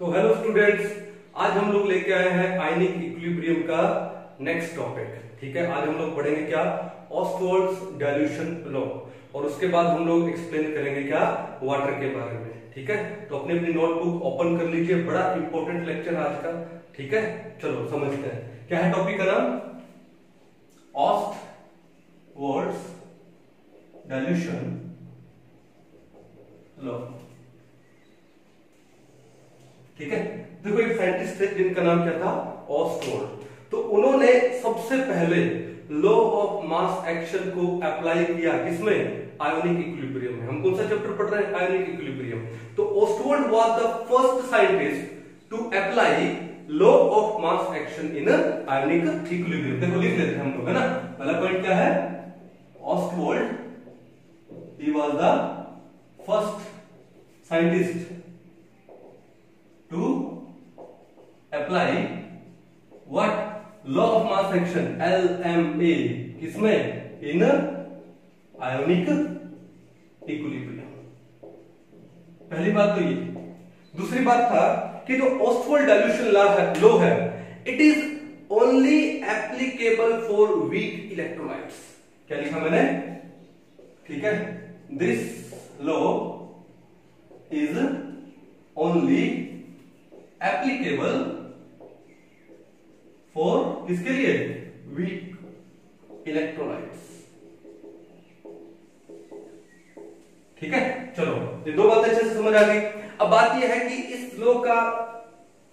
तो hello students आज हम लोग लेके आए हैं आयनिक इक्विलिब्रियम का नेक्स्ट टॉपिक ठीक है? आज हम लोग पढ़ेंगे क्या? ऑस्टवर्ड्स डाइल्यूशन लॉ और उसके बाद हम लोग एक्सप्लेन करेंगे क्या? वाटर के बारे में, ठीक है? तो अपनी अपनी नोटबुक ओपन कर लीजिए, बड़ा इंपॉर्टेंट लेक्चर आज का, ठीक है? चलो, समझते हैं। क्या है टॉपिक का नाम? ऑस्ट वर्ड्स डाइल्यूशन लॉ ठीक है? देखो, एक साइंटिस्ट थे जिनका नाम क्या था? ऑस्टवर्ड तो उन्होंने सबसे पहले लॉ ऑफ़ मास एक्शन को अप्लाई किया किसमें? आयोनिक इक्विलिब्रियम में। हम कौन सा चैप्टर पढ़ रहे हैं? आयोनिक इक्विलिब्रियम तो Ostwald was the first scientist to apply law of mass action in ionic equilibrium देखो, लिख लेते हैं हम लोग, है ना? पहला पॉइंट क्या है? Ostwald he was the first scientist to apply what law of mass action LMA किसमें? In ionic equilibrium. पहली बात तो ये। दूसरी बात था कि जो ऑस्टवर्ड डाइल्यूशन लॉ है लो है it is only applicable for weak electrolytes क्या लिखा मैंने? ठीक है। This law is only applicable for किसके लिए? वीक इलेक्ट्रोलाइट्स ठीक है? चलो, ये दो बातें अच्छे से समझ आ गई। अब बात यह है कि इस लो का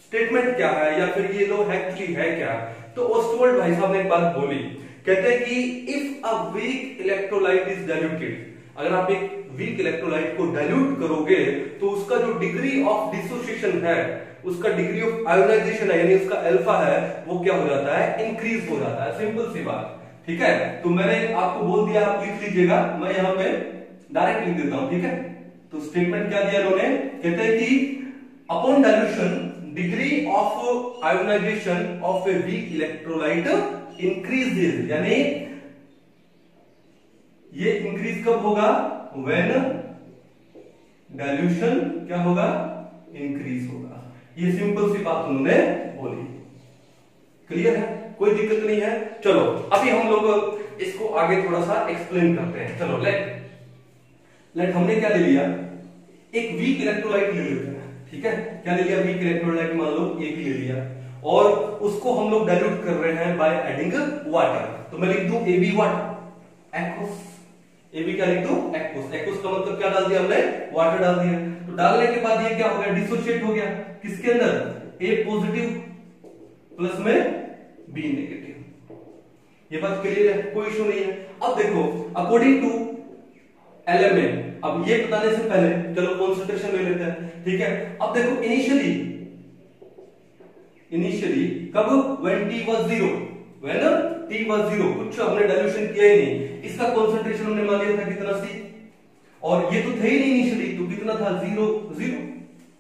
स्टेटमेंट क्या है या फिर ये लो एक्चुअली है क्या? तो ओस्टवर्ड भाई साहब ने एक बात बोली। कहते हैं कि if a weak electrolyte is diluted अगर आप एक वीक इलेक्ट्रोलाइट को डाइल्यूट करोगे तो उसका जो डिग्री ऑफ़ डिसोसिएशन है, उसका डिग्री ऑफ़ आयोनाइजेशन है, यानी उसका अल्फ़ा है, वो क्या हो जाता है? इंक्रीज हो जाता है। सिंपल सी बात। ठीक है? तो मैंने आपको बोल दिया, आप लिख लीजिएगा। मैं यहाँ पे डायरेक्ट लिख देता हूँ। ठीक है? तो स्टेटमेंट क्या दिया उन्होंने कहते हैं कि upon dilution degree of ionization of a weak electrolyte increases यानी ये इंक्रीज कब होगा? व्हेन डाइल्यूशन क्या होगा? इंक्रीज होगा। ये सिंपल सी बात उन्होंने बोली। क्लियर है? कोई दिक्कत नहीं है। चलो, अभी हम लोग इसको आगे थोड़ा सा एक्सप्लेन करते हैं। चलो लेट लेट हमने क्या ले लिया? एक वीक इलेक्ट्रोलाइट ले लेते हैं। ठीक है? क्या ले लिया? वीक इलेक्ट्रोलाइट मान लो एक ले लिया। और उसको हम लोग डाइल्यूट कर रहे हैं बाय एडिंग वाटर तो मैं लिख दू A B water aqueous aqueous aqueous का मतलब क्या डाल दिया हमने? वाटर डाल दिया. तो डालने के बाद ये क्या हो गया? हो गया. किसके अंदर? ए पॉजिटिव प्लस में बी नेगेटिव ये बात क्लियर है? कोई इशू नहीं है. अब देखो अकॉर्डिंग टू एलएमए अब ये बताने से पहले, चलो कॉन्सेंट्रेशन ले लेते हैं. ठीक है? अब देखो इनिशियली इनिशियली कब? When T was zero when T was zero कुछ हमने डाइल्यूशन किया ही नहीं। इसका कॉन्सेंट्रेशन हमने मान लिया था कितना सी और ये तो थे ही नहीं इनिशियली तो कितना था? ज़ीरो ज़ीरो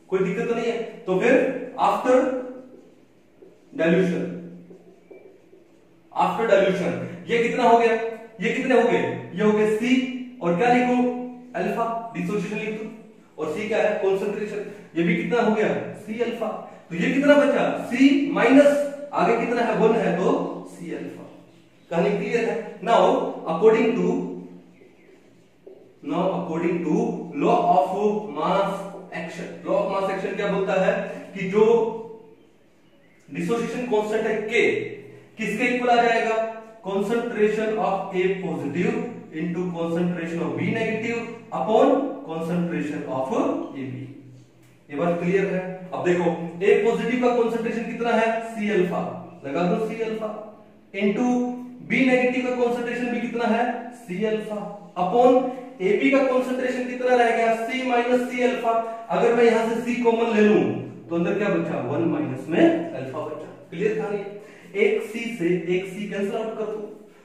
कोई दिक्कत तो नहीं है। तो फिर आफ्टर डाइल्यूशन आफ्टर डाइल्यूशन ये कितना हो गया? ये कितने हो गए? ये हो गए सी और क्या लिखो? अल्फ़ा डिसोसिएशन लिख। दो और सी क्या है? कंसंट्रेशन ये भी कितना हो गया? सी अल्फ़ा तो ये कितना बचा? सी माइनस आगे कितना है? वन है तो सी अल्फ़ा कहानी क्लियर है now according to now according to law of mass action law of mass action क्या बोलता है? कि जो डिसोसिएशन कांस्टेंट है के किसके इक्वल आ जाएगा? Concentration of A positive into concentration of B negative upon concentration of A B ये बात क्लियर है। अब देखो ए पॉजिटिव का कंसंट्रेशन कितना है? सी अल्फ़ा लगा दो C alpha into B negative का कंसंट्रेशन भी कितना है? C alpha upon A B का कंसंट्रेशन कितना रह गया? सी माइनस सी अल्फ़ा अगर मैं यहाँ से सी कॉमन ले लूँ तो अंदर क्या बचा? वन माइनस में अल्फ़ा बचा। क्लियर कहानी एक सी से एक सी कैंसिल आउट कर दो।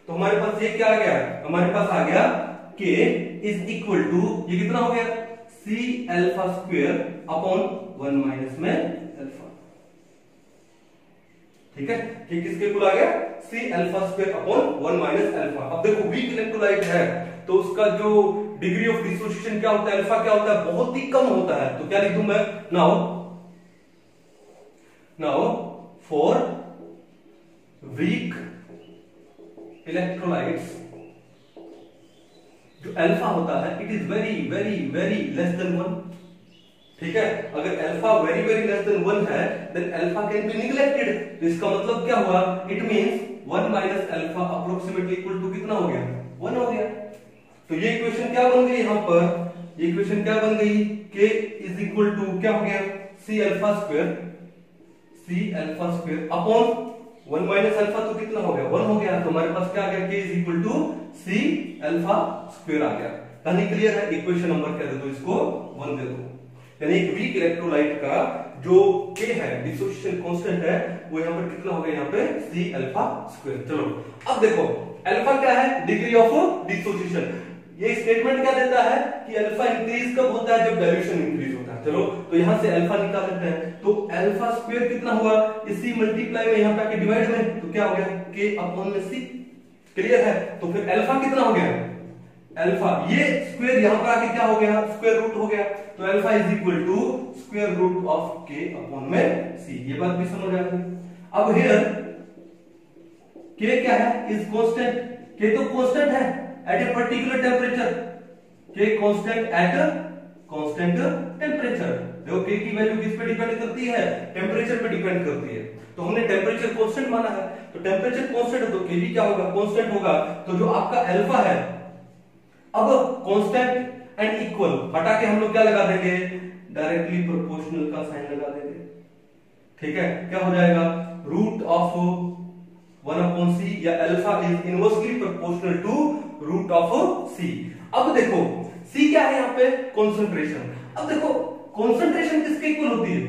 तो हमारे पास ये क्या आ गया? हमारे पास आ गया के इज़ इक्वल टू ये कितना हो गया? C alpha square upon one minus में अल्फ़ा ठीक है? ये किसके कुल आ गया? C alpha square upon one minus alpha अब देखो वीक इलेक्ट्रोलाइट है। तो उसका जो डिग्री ऑफ़ डिसोसिएशन क्या होता है? अल्फ़ा क्या होता है? बहुत ही कम होता है। तो क्या लिखूं मैं? Now now for weak electrolytes जो अल्फ़ा होता है it is very very very less than one ठीक है? अगर alpha very very less than one है then alpha can be neglected तो इसका मतलब क्या हुआ? It means one minus alpha approximately equal to कितना हो गया? वन हो गया. तो ये इक्वेशन क्या बन गई यहाँ पर? ये इक्वेशन क्या बन गई? के इज़ इक्वल टू क्या हो गया? C alpha square c alpha square upon one minus alpha तो कितना हो गया? वन हो गया तो हमारे पास क्या आ गया? k is equal to c alpha square आ गया। यानी क्लियर है इक्वेशन नंबर क्या दे दो इसको, वन दे दो। यानी एक वीक इलेक्ट्रोलाइट का जो K है डिसोसिएशन कांस्टेंट है, वो यहाँ पर कितना हो गया? यहाँ पे C अल्फ़ा स्क्वायर चलो, अब देखो अल्फ़ा क्या है? डिग्री ऑफ़ डिसोसिएशन ये स्टेटमेंट क्या देता है कि अल्फ़ा इंक्रीज कब होता है? जब डाइल्यूशन इंक्रीज चलो तो यहाँ से अल्फ़ा निकाल लेते हैं। तो अल्फ़ा स्क्वायर कितना हुआ? इसी मल्टीप्लाई में यहाँ पे आके डिवाइड में तो क्या हो गया? k अपॉन में c क्लियर है। तो फिर अल्फ़ा कितना हो गया? अल्फ़ा ये स्क्वायर यहाँ पर आके क्या हो गया? स्क्वायर रूट हो गया। तो alpha is equal to square root of K upon में सी ये बात भी समझ आ गई। अब हियर के क्या है? इज़ कांस्टेंट के तो कांस्टेंट है at a particular temperature K constant at constant temperature देखो के की वैल्यू किस पे डिपेंड करती है? टेंपरेचर पे डिपेंड करती है। तो हमने टेंपरेचर कांस्टेंट माना है। तो टेंपरेचर कांस्टेंट है तो के क्या होगा? कांस्टेंट होगा। तो जो आपका अल्फ़ा है, अब कांस्टेंट एंड इक्वल हटा के हम लोग क्या लगा देंगे? डायरेक्टली प्रोपोर्शनल का साइन लगा देंगे। ठीक है? क्या हो जाएगा? Root of one upon C या alpha is inversely proportional to root of C अब देखो सी क्या है यहाँ पे? कॉन्सेंट्रेशन अब देखो कॉन्सेंट्रेशन किसके इक्वल होती है?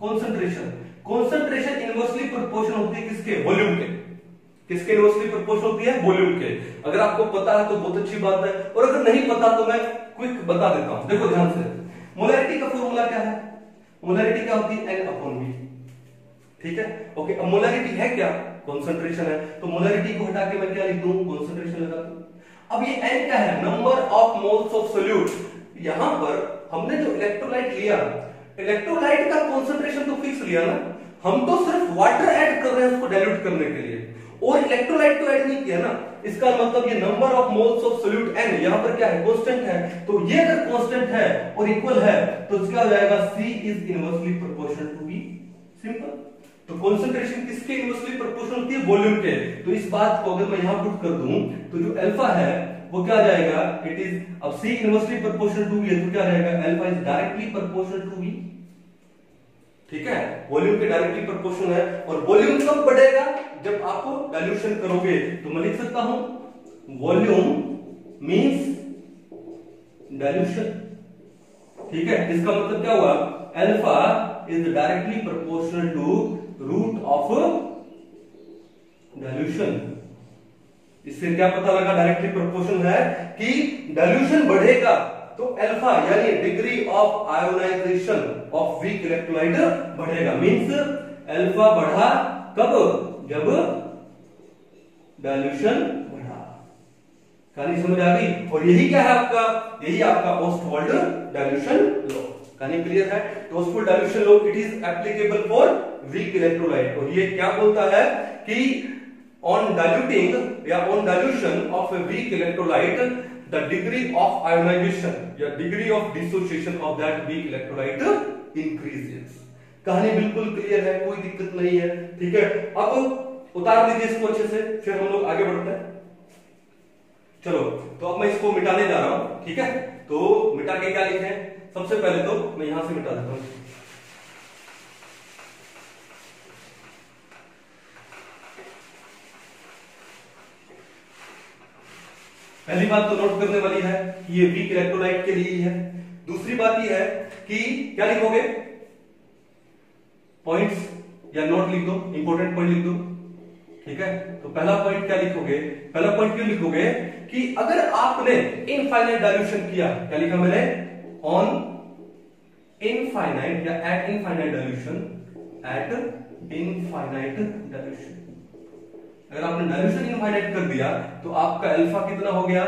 कॉन्सेंट्रेशन कॉन्सेंट्रेशन इनवर्सली प्रोपोर्शनल होती है किसके? वॉल्यूम के. किसके इनवर्सली प्रोपोर्शनल होती है? वॉल्यूम के. अगर आपको पता है तो बहुत अच्छी बात है। और अगर नहीं पता तो मैं क्विक बता देता हूँ। देखो ध्यान से. मोलैरिटी का फॉर्मूला क्या है? मोलैरिटी क्या होती है? एन अपॉन बी ठीक है? ओके अब मोलैरिटी है क्या? कॉन्सेंट्रेशन है. तो मोलैरिटी को हटा के मैं क्या लिख दूँ? कॉन्सेंट्रेशन लगा दूँ. अब ये एन क्या है number of moles of solute यहाँ पर हमने जो इलेक्ट्रोलाइट लिया इलेक्ट्रोलाइट का कॉन्सेंट्रेशन तो फिक्स लिया ना, हम तो सिर्फ़ वाटर ऐड कर रहे हैं उसको डाइल्यूट करने के लिए। और इलेक्ट्रोलाइट तो ऐड नहीं किया ना, इसका मतलब ये number of moles of solute N यहाँ पर क्या है कांस्टेंट है। तो ये अगर कांस्टेंट है और इक्वल है तो इसका हो जाएगा C is inversely proportional to V simple तो कंसंट्रेशन किसके इनवर्सली प्रोपोर्शनल होती है? वॉल्यूम के। तो इस बात को अगर मैं यहाँ पुट कर दूँ तो जो अल्फ़ा है, वो क्या जाएगा? इट इज़ अब C inversely proportional to V है तो क्या रहेगा alpha is directly proportional to V ठीक है? वॉल्यूम के डायरेक्टली प्रोपोर्शनल है, और वॉल्यूम कब बढ़ेगा? जब आप डाइल्यूशन करोगे तो मैं लिख सकता हूँ वॉल्यूम मींस डाइल्यूशन ठीक है? इसका मतलब क्या हुआ? Alpha is directly proportional to root of dilution इससे क्या पता लगा डायरेक्टली प्रोपोर्शनल है कि डाइल्यूशन बढ़ेगा तो अल्फ़ा यानी degree of ionization of weak electrolyte बढ़ेगा। मींस अल्फ़ा बढ़ा कब? जब डाइल्यूशन बढ़ा। कहानी समझ आ गई? और यही क्या है आपका? यही आपका ओस्टवर्ल्ड डाइल्यूशन लॉ कहानी क्लियर है? तो dilution law it is applicable for weak electrolyte और ये क्या बोलता है कि ऑन डाइल्यूटिंग या on dilution of a weak electrolyte the degree of ionization या degree of dissociation of that weak electrolyte increases कहानी बिल्कुल क्लियर है, कोई दिक्कत नहीं है, ठीक है? अब उतार दीजिए इसको अच्छे से, फिर हम लोग आगे बढ़ते हैं। चलो तो अब मैं इसको मिटाने जा रहा हूँ, ठीक है? तो मिटा के क्या लिखे? सबसे पहले तो मैं यहाँ से मिटा देता हूँ। पहली बात तो नोट करने वाली है कि ये वीक इलेक्ट्रोलाइट के लिए ही दूसरी बात ये है कि क्या लिखोगे? पॉइंट्स या नोट लिख दो इंपॉर्टेंट पॉइंट लिख दो। ठीक है? तो पहला पॉइंट क्या लिखोगे? पहला पॉइंट क्यों लिखोगे? कि अगर आपने इनफाइनाइट डाइल्यूशन किया, क्या लिखा मैंने? ऑन इनफाइनाइट या at infinite dilution at infinite dilution अगर आपने डाइल्यूशन इनफाइनाइट कर दिया तो आपका अल्फ़ा कितना हो गया?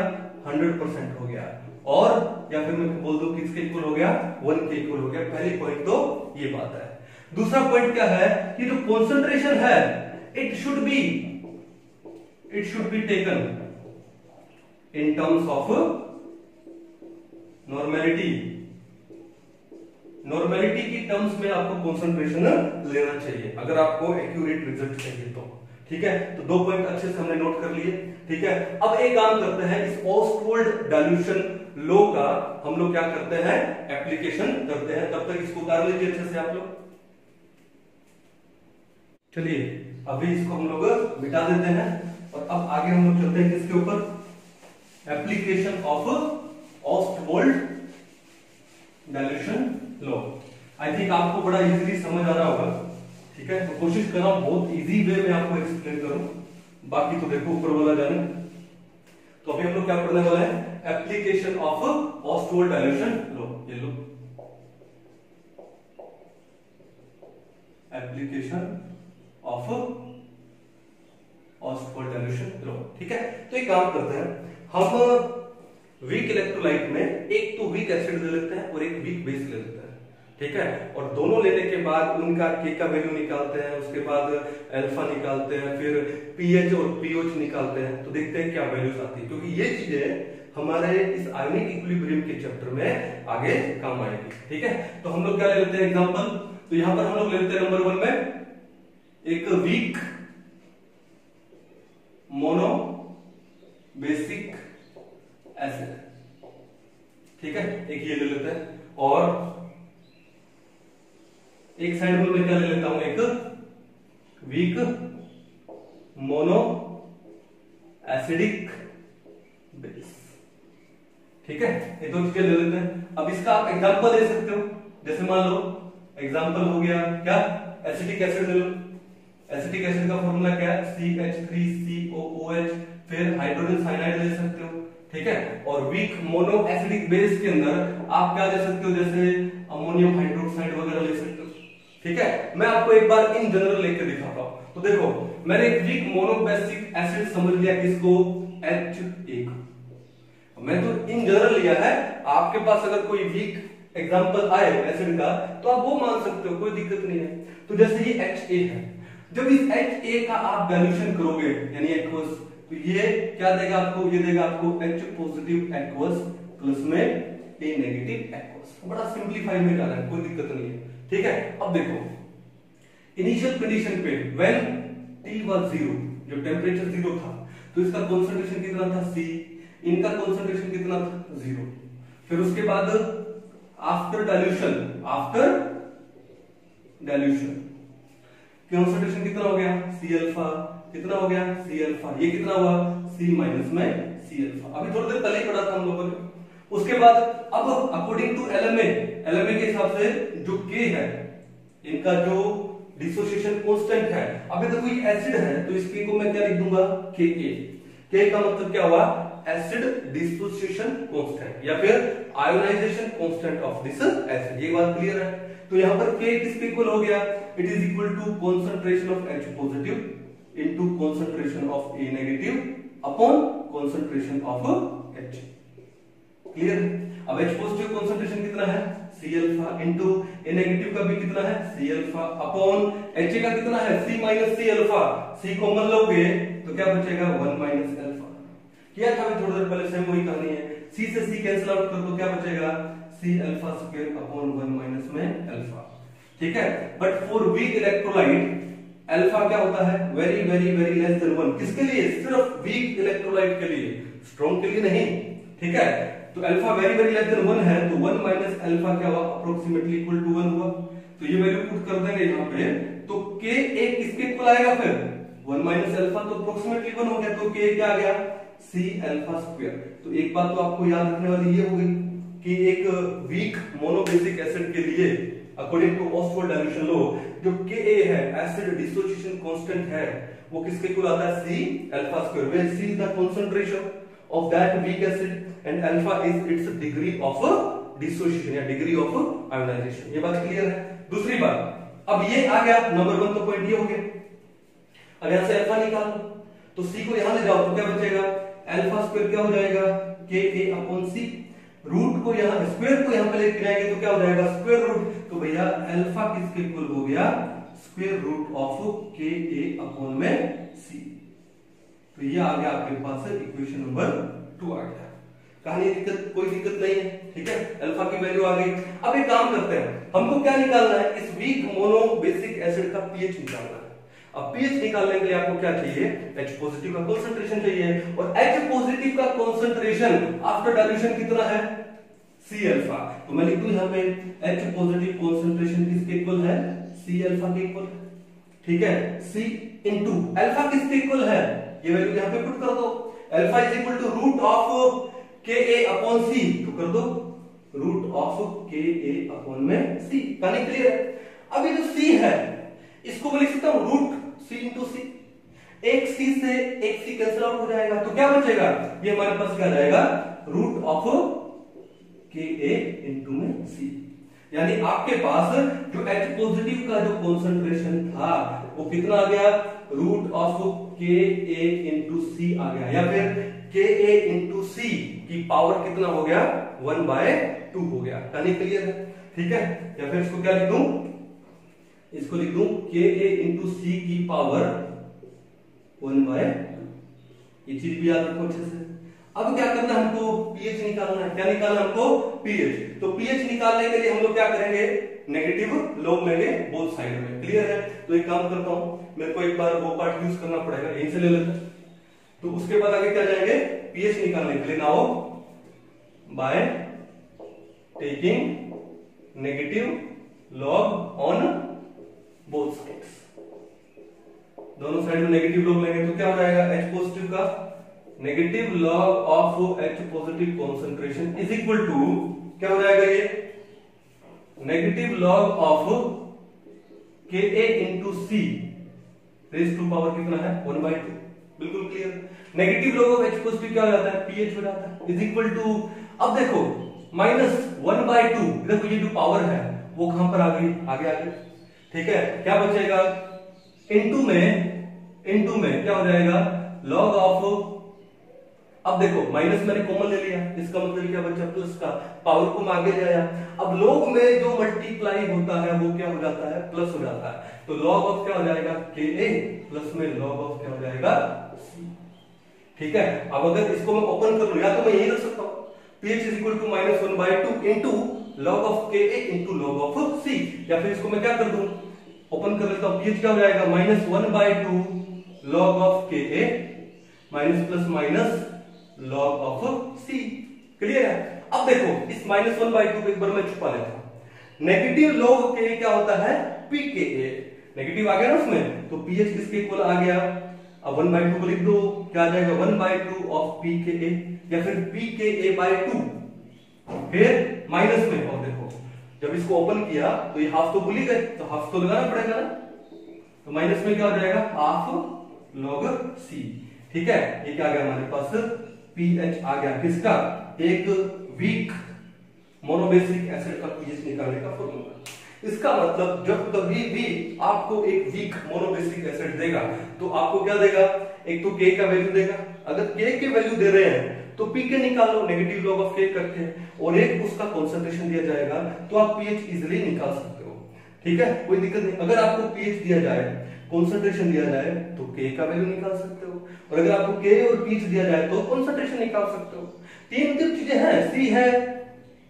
100 परसेंट हो गया। और, या फिर मैं बोल दूँ किसके इक्वल हो गया? वन के इक्वल हो गया। पहली पॉइंट तो ये बात है। दूसरा पॉइंट क्या है? कि जो कॉन्सेंट्रेशन है it should be it should be taken in terms of normality normality की टर्म्स में आपको कॉन्सेंट्रेशन लेना चाहिए। अगर आपको एक्यूरेट रिज़ल्ट चाहिए तो। ठीक है? तो दो पॉइंट अच्छे से हमने नोट कर लिए। ठीक है? अब एक काम करते हैं, इस ऑस्टवोल्ड डायल्यूशन लो का हम लोग क्या करते हैं? एप्लीकेशन करते हैं। तब तक इसको उतार लीजिए अच्छे से आप लोग। चलिए, अभी इसको हम लोग मिटा देते हैं और अब आगे हम लोग चलते हैं किसके ऊपर? Application of Ostwald dilution law I think आपको बड़ा इजीली समझ आ रहा होगा। ठीक है? तो कोशिश कर, बहुत इजी वे में आपको एक्सप्लेन करूँ। बाकी तो देखो ऊपर वाला जाने तो अभी हम लोग क्या पढ़ने वाले हैं? Application of Ostwald dilution law, ये लो। Application of Ostwald dilution law, ठीक है? तो एक काम करते हैं। हम वीक इलेक्ट्रोलाइट में एक तो वीक एसिड ले लेते हैं और एक वीक बेस ले लेते हैं। ठीक है? और दोनों लेने के बाद उनका के का वैल्यू निकालते हैं, उसके बाद अल्फ़ा निकालते हैं, फिर पीएच और पीओच निकालते हैं। तो देखते हैं क्या वैल्यूज़ आती है। क्योंकि ये चीज़ें हमारे इस आयनिक इक्विलिब्रियम के चैप्टर में आगे काम आएगी। ठीक है? तो हम लोग क्या ले लेते हैं एग्ज़ाम्पल तो यहाँ पर हम लोग ले लेते हैं नंबर वन में एक वीक मोनो बेसिक एसिड ठीक है? एक ये ले लेते हैं। और एक साइड में मैं क्या ले लेता हूँ? एक वीक मोनो एसिडिक बेस ठीक है? ये दो चीज़ें ले लेते हैं। अब इसका आप एग्जांपल दे सकते हो। जैसे मान लो एग्जांपल हो गया क्या? एसिडिक एसिड ले लो। एसिडिक एसिड का फॉर्मूला क्या है? CH3COOH फिर हाइड्रोजन साइनाइड ले सकते हो। ठीक है? और वीक मोनो एसिडिक बेस के अंदर आप क्या ले सकते हो? जैसे अमोनियम हाइड्रोक्साइड वगैरह ले सकते हो। ठीक है? मैं आपको एक बार इन जनरल लेके दिखाता हूँ। तो देखो, मैंने एक वीक मोनोबेसिक एसिड समझ लिया किसको? एच एक। मैं तो इन जनरल लिया है। आपके पास अगर कोई वीक एग्जांपल आए एसिड का तो आप वो मान सकते हो, कोई दिक्कत नहीं है। तो जैसे ये एच ए है। जब इस एच ए का आप वैल्यूशन करोगे, यानी एक्वस तो ये क्या देगा आपको? ये देगा आपको एच पॉजिटिव एक्वस प्लस में ए नेगेटिव एक्वस बड़ा सिंप्लीफाई में जाना है, कोई दिक्कत नहीं है। ठीक है? अब देखो। इनिशियल कंडीशन पे व्हेन टी वाज ज़ीरो जब टेम्परेचर ज़ीरो था तो इसका कॉन्सेंट्रेशन कितना था? सी इनका कॉन्सेंट्रेशन कितना था? ज़ीरो फिर उसके बाद after dilution after dilution concentration कितना हो गया? सी अल्फ़ा कितना हो गया? सी अल्फ़ा ये कितना हुआ? सी माइनस में सी अल्फ़ा अभी थोड़ी देर पहले ही पढ़ा था हम लोगों ने। उसके बाद अब अकॉर्डिंग टू एलएमए एलएमए के हिसाब से जो के है, इनका जो डिसोसिएशन कांस्टेंट है, अभी तो कोई एसिड है तो इस के मैं क्या लिख दूँगा? के ए के का मतलब क्या हुआ? एसिड डिसोसिएशन कांस्टेंट या फिर ionization constant of this acid ये बात क्लियर है। तो यहाँ पर के किस इक्वल हो गया? It is equal to concentration of H positive into concentration of A negative upon concentration of H clear? अब H पॉजिटिव कंसंट्रेशन कितना है? C alpha into A negative का भी कितना है? C अल्फ़ा अपॉन H का कितना है? C minus C alpha C common लोगे तो क्या बचेगा? 1 माइनस अल्फ़ा किया था थोड़ी देर पहले सेम वही कहानी है। C से C कैंसिल आउट कर दो क्या बचेगा? C alpha square upon 1 minus में अल्फ़ा ठीक है? But for weak electrolyte alpha क्या होता है? Very very very less than one किसके लिए? सिर्फ़ वीक इलेक्ट्रोलाइट के लिए। स्ट्रॉन्ग के लिए नहीं। ठीक है? तो alpha very very less than 1 है तो 1 माइनस अल्फ़ा क्या हुआ? अप्रोक्सीमेटली इक्वल टू 1 हुआ। तो ये वैल्यू पुट कर देंगे यहाँ पे। तो k एक किसके इक्वल आएगा फिर? 1 माइनस अल्फ़ा तो अप्रोक्सीमेटली 1 हो गया। तो k क्या आ गया? C अल्फ़ा स्क्वायर तो एक बात तो आपको याद रखने वाली ये हो गई कि एक वीक मोनोबेसिक एसिड के लिए according to Ostwald dilution law जो Ka है एसिड डिसोसिएशन कांस्टेंट है, वो किसके इक्वल आता है? C alpha square where C is the concentration of that weak acid, and alpha is its degree of dissociation या degree of ionization. ये बात क्लियर है? दूसरी बात, अब ये आ गया नंबर वन तो पॉइंट ये हो गया। अब यहाँ से अल्फ़ा निकाल। लो तो सी को यहाँ ले जाओ तो क्या बचेगा? अल्फ़ा स्क्वायर क्या हो जाएगा? के ए अपॉन सी रूट को यहाँ स्क्वायर को यहाँ पे लेके जाएँगे तो क्या हो जाएगा? स्क्वायर रूट तो तो भैया अल्फ़ा किसके इक्वल हो गया? Square root of K A upon में सी तो ये आ गया आपके पास इक्वेशन नंबर टू आ गया। कहानी दिक्कत, कोई दिक्कत नहीं है, ठीक है? अल्फ़ा की वैल्यू आ गई। अब एक काम करते हैं। हमको क्या निकालना है? इस वीक मोनो बेसिक एसिड का पीएच निकालना है। अब पीएच निकालने के लिए आपको क्या चाहिए? H पॉजिटिव का कंसंट्रेशन चाहिए। और H पॉजिटिव का कंसंट्रेशन आफ्टर डाइल्यूशन कितना है? सी अल्फ़ा तो मैं लिख दूँ यहाँ पे एच पॉजिटिव कॉन्सेंट्रेशन किसके इक्वल है? C अल्फ़ा के इक्वल ठीक है? C इनटू अल्फ़ा किसके इक्वल है? ये वैल्यू यहाँ पे पुट कर दो। Alpha is equal to root of K a upon सी तो कर दो। Root of K A upon में सी कहानी क्लियर है अब ये जो सी है, इसको मैं लिख सकता हूँ रूट सी इंटू सी एक सी से एक सी कैंसिल आउट हो जाएगा। तो क्या बचेगा? ये हमारे पास क्या जाएगा root of K A into में सी यानी आपके पास जो एच पॉजिटिव का जो कॉन्सेंट्रेशन था, वो कितना आ गया? Root of K A into सी आ गया। या फिर के ए इंटू सी की पावर कितना हो गया? वन बाय टू हो गया। कहानी क्लियर है? ठीक है? या फिर इसको क्या लिख दू? इसको लिख दू, के ए इंटू सी की पावर वन बाय ये चीज़ भी याद रखो अच्छे से। अब क्या करना हमको? पीएच निकालना है। क्या निकालना हमको? पीएच तो पीएच निकालने के लिए हम लोग क्या करेंगे? नेगेटिव लोग लेंगे बोथ साइड में। क्लियर है? तो एक काम करता हूँ। मेरे को एक बार वो पार्ट यूज़ करना पड़ेगा। यहीं से ले लेते तो उसके बाद आगे क्या जाएँगे? पीएच निकालने के लिए। Now by taking negative log on both sides दोनों साइड में नेगेटिव लॉग लेंगे तो क्या हो जाएगा? एच पॉजिटिव का negative log of H positive concentration is equal to क्या हो जाएगा ये? Negative log of K a into C raise to power कितना है? वन बाई टू बिल्कुल clear negative log of H positive क्या हो जाता है? पीएच हो जाता है. इज़ इक्वल टू अब देखो माइनस वन बाई टू देखो ये जो पावर है, वो कहाँ पर आ गई? आगे आगे. ठीक है? क्या बचेगा? इनटू में इनटू में क्या हो जाएगा? लॉग ऑफ़ अब देखो माइनस मैंने कॉमन ले लिया। इसका मतलब क्या बचा? प्लस का पावर को मैं आगे ले आया। अब लॉग में जो मल्टीप्लाई होता है, वो क्या हो जाता है? प्लस हो जाता है। तो लॉग ऑफ़ क्या हो जाएगा? के ए प्लस में लॉग ऑफ़ क्या हो जाएगा? ठीक है? अब अगर इसको मैं ओपन कर लू या तो मैं यही रख सकता हूँ। pH is equal to minus one by two into log of K a into log of C या फिर इसको मैं क्या कर दूँ? ओपन कर लेता हूँ। pH क्या हो जाएगा? Minus one by two log of K a minus plus minus log of C clear है? अब देखो, इस माइनस वन बाई टू को एक बार मैं छुपा लेता हूँ। नेगेटिव लॉग के क्या होता है? पी के ए नेगेटिव आ गया ना उसमें? तो पीएच किसके इक्वल आ गया? अब वन बाई टू को लिख दो, क्या आ जाएगा? One by two of p K a या फिर p K a by two फिर माइनस में और देखो। जब इसको ओपन किया तो ये हाफ़ तो भूल ही गए तो हाफ़ तो लगाना पड़ेगा ना। तो माइनस में क्या हो जाएगा? हाफ़ लॉग सी ठीक है? ये क्या आ गया हमारे पास? पीएच आ गया। किसका? एक वीक मोनोबेसिक एसिड का पीएच निकालने का फॉर्मूला इसका मतलब जब कभी भी आपको एक वीक मोनोबेसिक एसिड देगा तो आपको क्या देगा? एक तो के का वैल्यू देगा। अगर के के वैल्यू दे रहे हैं तो पी के निकाल नेगेटिव लॉग ऑफ़ के करके, और एक उसका कॉन्सेंट्रेशन दिया जाएगा तो आप पीएच इजिली निकाल सकते हो। ठीक है? कोई दिक्कत नहीं। अगर आपको पीएच दिया जाए कॉन्सेंट्रेशन दिया जाए तो के का वैल्यू निकाल सकते हो। और अगर आपको के और पीएच दिया जाए तो कॉन्सेंट्रेशन निकाल सकते हो। तीन तीन चीज़ें हैं सी है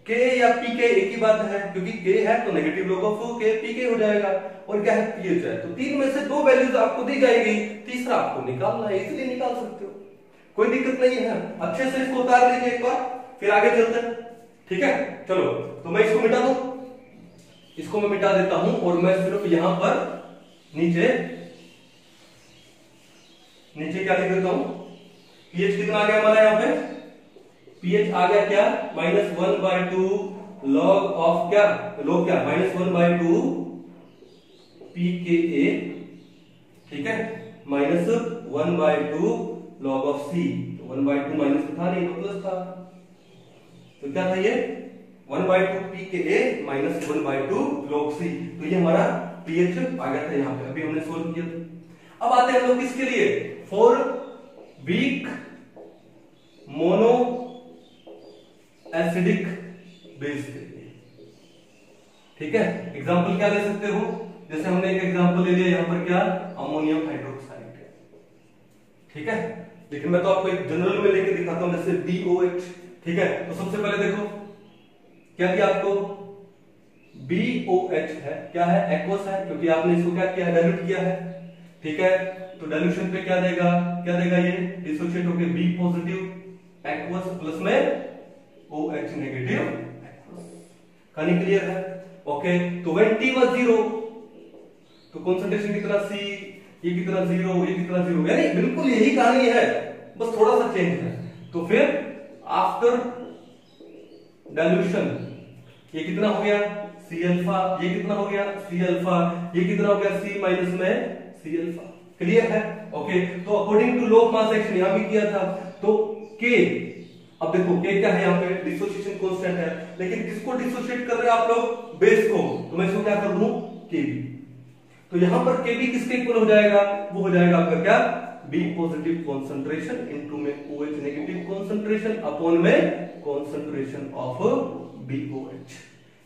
के या पी के एक ही बात है, क्योंकि के है तो negative log of K p K हो जाएगा और क्या है? पीएच है। तो तीन में से दो वैल्यूज़ आपको दी जाएगी, तीसरा आपको निकालना है इजीली निकाल सकते हो। कोई दिक्कत नहीं है। अच्छे से इसको उतार लीजिए एक बार, फिर आगे चलते हैं। ठीक है? चलो तो मैं इसको मिटा दूँ। इसको मैं मिटा देता हूँ और मैं सिर्फ़ यहाँ पर नीचे नीचे क्या लिख देता हूँ? पीएच कितना आ गया हमारा यहाँ पे? पीएच आ गया क्या? Minus one by two log of क्या? लॉग क्या? Minus one by two p K a ठीक है? Minus one by two log of C one by two minus था नहीं तो प्लस था। तो क्या था ये? One by two p K a minus one by two log C तो ये हमारा पीएच आ गया था यहाँ पे, अभी हमने सोल्व किया था। अब आते हैं हम लोग किसके लिए? For weak mono acidic base के लिए। ठीक है? एग्ज़ाम्पल क्या ले सकते हो? जैसे हमने एक एग्ज़ाम्पल ले लिया, यहाँ पर क्या? अमोनियम हाइड्रोक्साइड ठीक है? लेकिन मैं तो आपको एक जनरल में लेके दिखाता हूँ, जैसे BOH ठीक है? तो सबसे पहले देखो, क्या दिया आपको? BOH है। क्या है? एक्वस है, क्योंकि आपने इसको क्या किया? डाइल्यूट किया है। ठीक है? तो डाइल्यूशन पे क्या देगा? क्या देगा ये? डिसोसिएट होकर बी पॉजिटिव एक्वस प्लस में OH नेगेटिव कहानी क्लियर है। ओके तो व्हेन T वाज ज़ीरो तो कंसंट्रेशन कितना C, ये कितना ज़ीरो ये कितना ज़ीरो यानी बिल्कुल यही कहानी है। बस थोड़ा सा चेंज है। तो फिर आफ्टर डाइल्यूशन ये कितना हो गया? सी अल्फ़ा ये कितना हो गया? सी अल्फ़ा ये कितना हो गया? सी माइनस में सी अल्फ़ा क्लियर है? ओके तो according to law mass action यहाँ भी किया था। तो के अब देखो के क्या है यहाँ पे? डिसोसिएशन कांस्टेंट है। लेकिन किसको डिसोसिएट कर रहे हैं आप लोग? बेस को। तो मैं इसको क्या कर लू के बी तो यहाँ पर के बी किसके इक्वल हो जाएगा? वो हो जाएगा आपका क्या? बी पॉजिटिव कॉन्सेंट्रेशन इनटू में OH नेगेटिव कॉन्सेंट्रेशन अपॉन में कॉन्सेंट्रेशन ऑफ़ BOH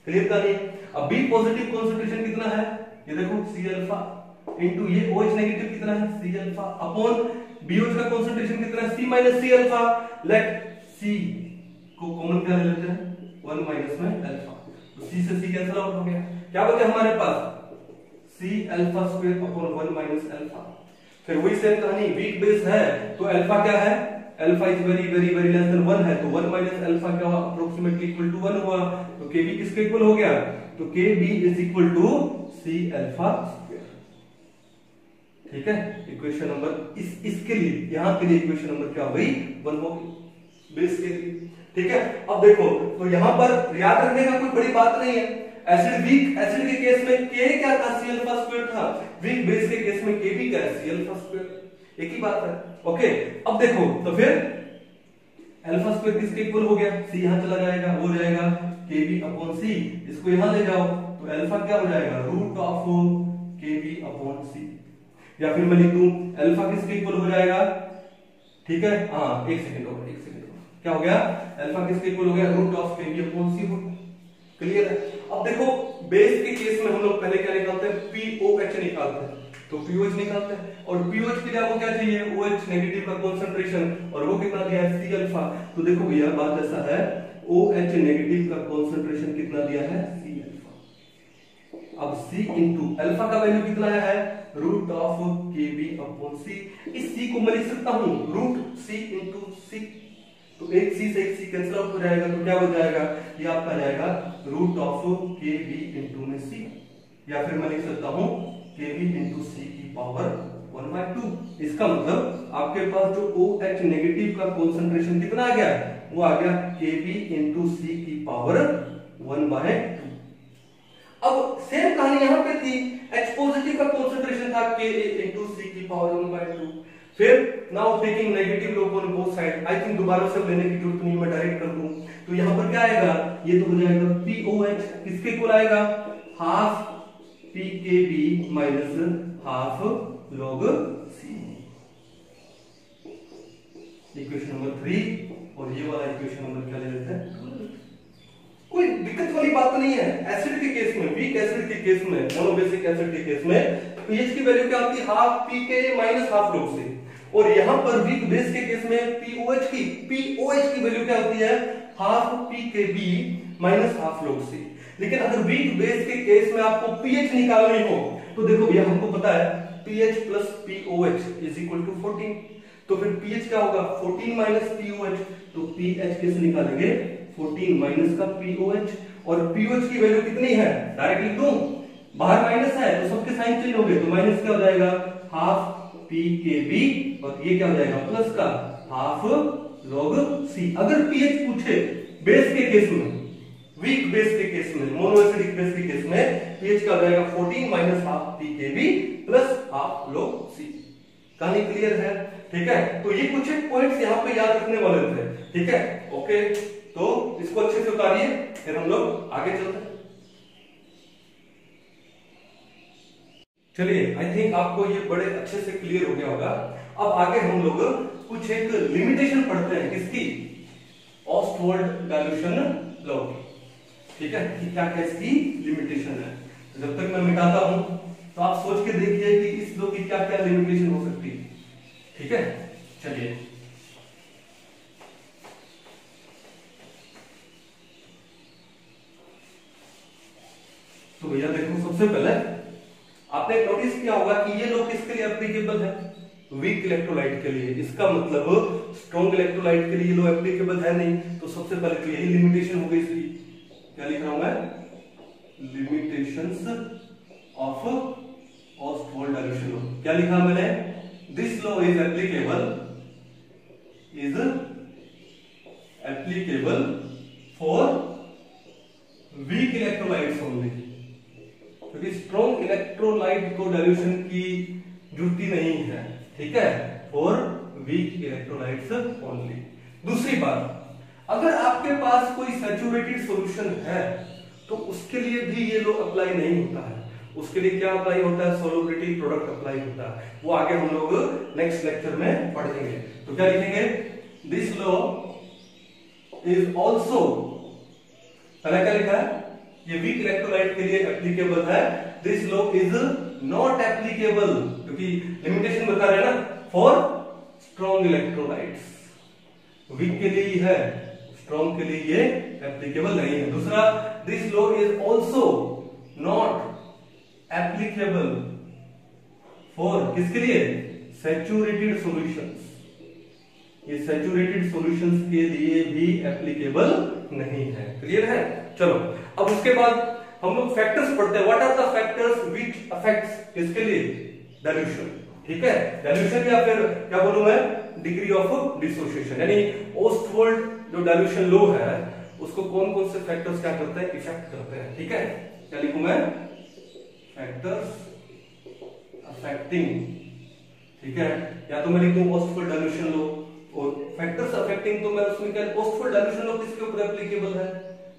क्लियर का नहीं अब बी पॉजिटिव कॉन्सेंट्रेशन कितना है? ये देखो सी अल्फ़ा इंटू ये OH नेगेटिव कितना है सी अल्फ़ा अपॉन BOH का कॉन्सेंट्रेशन कितना है C minus C alpha let C को कॉमन क्या ले लेते हैं। वन माइनस में अल्फ़ा तो सी से सी कैंसिल आउट हो गया। क्या बचा हमारे पास? C alpha square upon one minus alpha फिर वही सेम कहानी वीक बेस है तो अल्फ़ा क्या है? Alpha is very very very less than 1 है। तो 1 माइनस अल्फ़ा क्या हुआ? अप्रोक्सीमेटली इक्वल टू 1 हुआ। तो kb किसके इक्वल हो गया? तो kb is equal to c alpha square ठीक है? इक्वेशन नंबर इस, इसके लिए, यहाँ के लिए इक्वेशन नंबर क्या हो गई 1 हो बेस के लिए। ठीक है? अब देखो तो यहाँ पर याद रखने का कोई बड़ी बात नहीं है। एसिड वीक एसिड के केस में के क्या था? सी अल्फ़ा स्क्वायर था। वीक बेस के केस में के भी क्या है? सी अल्फ़ा स्क्वायर एक ही बात है। ओके अब देखो तो फिर अल्फ़ा स्क्वायर किसके इक्वल हो गया? सी यहाँ चला जाएगा हो जाएगा के बी अपॉन सी इसको यहाँ ले जाओ तो अल्फ़ा क्या हो जाएगा? Root of K b upon C या फिर मैं लिख दूँ अल्फ़ा किसके इक्वल हो जाएगा? ठीक है? हाँ एक सेकंड होगा एक सेकंड होगा क्या हो गया? अल्फ़ा किसके इक्वल हो गया? Root of K b upon C हो क्लियर है? अब देखो बेस के केस में हम लोग पहले क्या निकालते हैं? पीओएच निकालते हैं। तो पीओएच निकालते हैं। और पीओएच के लिए आपको क्या चाहिए? ओएच नेगेटिव का कंसंट्रेशन और वो कितना दिया है? सी अल्फ़ा तो देखो भैया, बात ऐसा है। ओएच नेगेटिव का कंसंट्रेशन कितना दिया है? सी अब C इंटू अल्फ़ा का वैल्यू कितना है? Root of K b upon C इस C को मैं लिख सकता हूँ। रूट C इंटू सी तो एक सी से एक सी कैंसिल आउट हो जाएगा तो क्या हो जाएगा? ये आपका जाएगा root of K b into में सी या फिर मैं लिख सकता हूँ के बी इंटू सी की पावर वन बाय टू इसका मतलब आपके पास जो ओ एच नेगेटिव का कॉन्सेंट्रेशन कितना आ गया? वो आ गया के बी इंटू सी की पावर वन बाय टू अब सेम कहानी यहाँ पे थी। एच पॉजिटिव का कॉन्सेंट्रेशन था के इंटू सी की पावर वन बाय टू फिर now taking negative log on both side I think दोबारा से लेने की ज़रूरत नहीं, मैं डायरेक्ट कर दूँ। तो यहाँ पर क्या आएगा? ये तो हो जाएगा POH किसके इक्वल आएगा? Half PKB minus half log C equation number three और ये वाला इक्वेशन नंबर क्या ले लेते हैं? कोई दिक्कत वाली बात नहीं है। एसिड के केस में वीक एसिड के केस में मोनोबेसिक एसिड के केस में पीएच की वैल्यू क्या होती है? Half pK minus half log C और यहाँ पर वीक बेस के केस में पीओएच की पीओएच की वैल्यू क्या होती है? Half p K b minus half log C. लेकिन अगर वीक बेस के केस में आपको पीएच निकालनी हो तो देखो भैया, हमको पता है pH plus pOH is equal to 14 तो फिर पीएच क्या होगा? 14 माइनस पीओएच तो पीएच कैसे निकालेंगे? 14 माइनस का पीओएच और पीओएच की वैल्यू कितनी है? डायरेक्ट लिख दूँ बाहर माइनस है तो सबके साइन चेंज हो गए तो माइनस क्या हो जाएगा? हाफ़ पी के बी, और ये क्या हो जाएगा? प्लस का हाफ़ लॉग सी अगर पीएच पूछे, बेस के केस में वीक बेस के केस में मोनोएसिडिक बेस के केस में पीएच क्या हो जाएगा? 14 minus half p K b plus half log C कहानी क्लियर है? ठीक है? तो ये कुछ पॉइंट्स यहाँ पे याद रखने वाले थे। ठीक है? ओके तो इसको अच्छे से उतारिए, फिर हम लोग आगे चलते हैं। चलिए आई थिंक आपको ये बड़े अच्छे से क्लियर हो गया होगा। अब आगे हम लोग कुछ एक लिमिटेशन पढ़ते हैं, किसकी? ऑस्टवर्ड डाइल्यूशन लॉ ठीक है? कि क्या क्या इसकी लिमिटेशन है। जब तक मैं मिटाता हूँ तो आप सोच के देखिए कि इस दो की क्या क्या लिमिटेशन हो सकती। है ठीक है? चलिए। तो भैया देखो, सबसे पहले आपने नोटिस किया होगा कि ये लोग किसके लिए एप्लीकेबल है? वीक इलेक्ट्रोलाइट के लिए। इसका मतलब स्ट्रॉन्ग इलेक्ट्रोलाइट के लिए लोग एप्लीकेबल है नहीं। तो सबसे पहले तो यही लिमिटेशन हो गई इसकी। क्या लिख रहा हूँ मैं? Limitations of Ostwald dilution law क्या लिखा मैंने? This law is applicable is applicable for weak electrolytes only क्योंकि स्ट्रॉन्ग इलेक्ट्रोलाइट को डाइल्यूशन की ज़रूरत नहीं है, ठीक है? फॉर वीक इलेक्ट्रोलाइट्स ओनली दूसरी बात, अगर आपके पास कोई सैचुरेटेड सॉल्यूशन है तो उसके लिए भी ये लो अप्लाई नहीं होता है। उसके लिए क्या अप्लाई होता है? सोलोबिलिटी प्रोडक्ट अप्लाई होता है। वो आगे हम लोग नेक्स्ट लेक्चर में पढ़ेंगे। तो क्या लिखेंगे? दिस लॉ इज़ ऑल्सो पहले क्या लिखा है? ये वीक इलेक्ट्रोलाइट के लिए एप्लीकेबल है. This law is not applicable क्योंकि लिमिटेशन बता रहे हैं ना फॉर स्ट्रॉन्ग इलेक्ट्रोलाइट्स वीक के लिए ही है स्ट्रॉन्ग के लिए ये एप्लीकेबल नहीं है. दूसरा this law is also not applicable for किसके लिए? सेचुरेटेड सॉल्यूशंस ये सेचुरेटेड सॉल्यूशंस के लिए भी एप्लीकेबल नहीं है। क्लियर है? चलो, अब उसके बाद हम लोग फैक्टर्स पढ़ते हैं। What are the factors which affects किसके लिए? डाइल्यूशन ठीक है? डाइल्यूशन या फिर क्या बोलूँ मैं? डिग्री ऑफ़ डिसोसिएशन यानी ओस्टवर्ल्ड जो डाइल्यूशन लो है, उसको कौन कौन से फैक्टर्स क्या करते हैं? इफ़ेक्ट करते हैं। ठीक है? क्या लिखूं मैं? फैक्टर्स अफेक्टिंग ठीक है? या तो मैं लिखूं ओस्टवर्ल्ड डाइल्यूशन लो और फैक्टर्स अफेक्टिंग तो मैं उसमें क्या ओस्टवर्ल्ड डाइल्यूशन लो किसके ऊपर एप्लीकेबल है।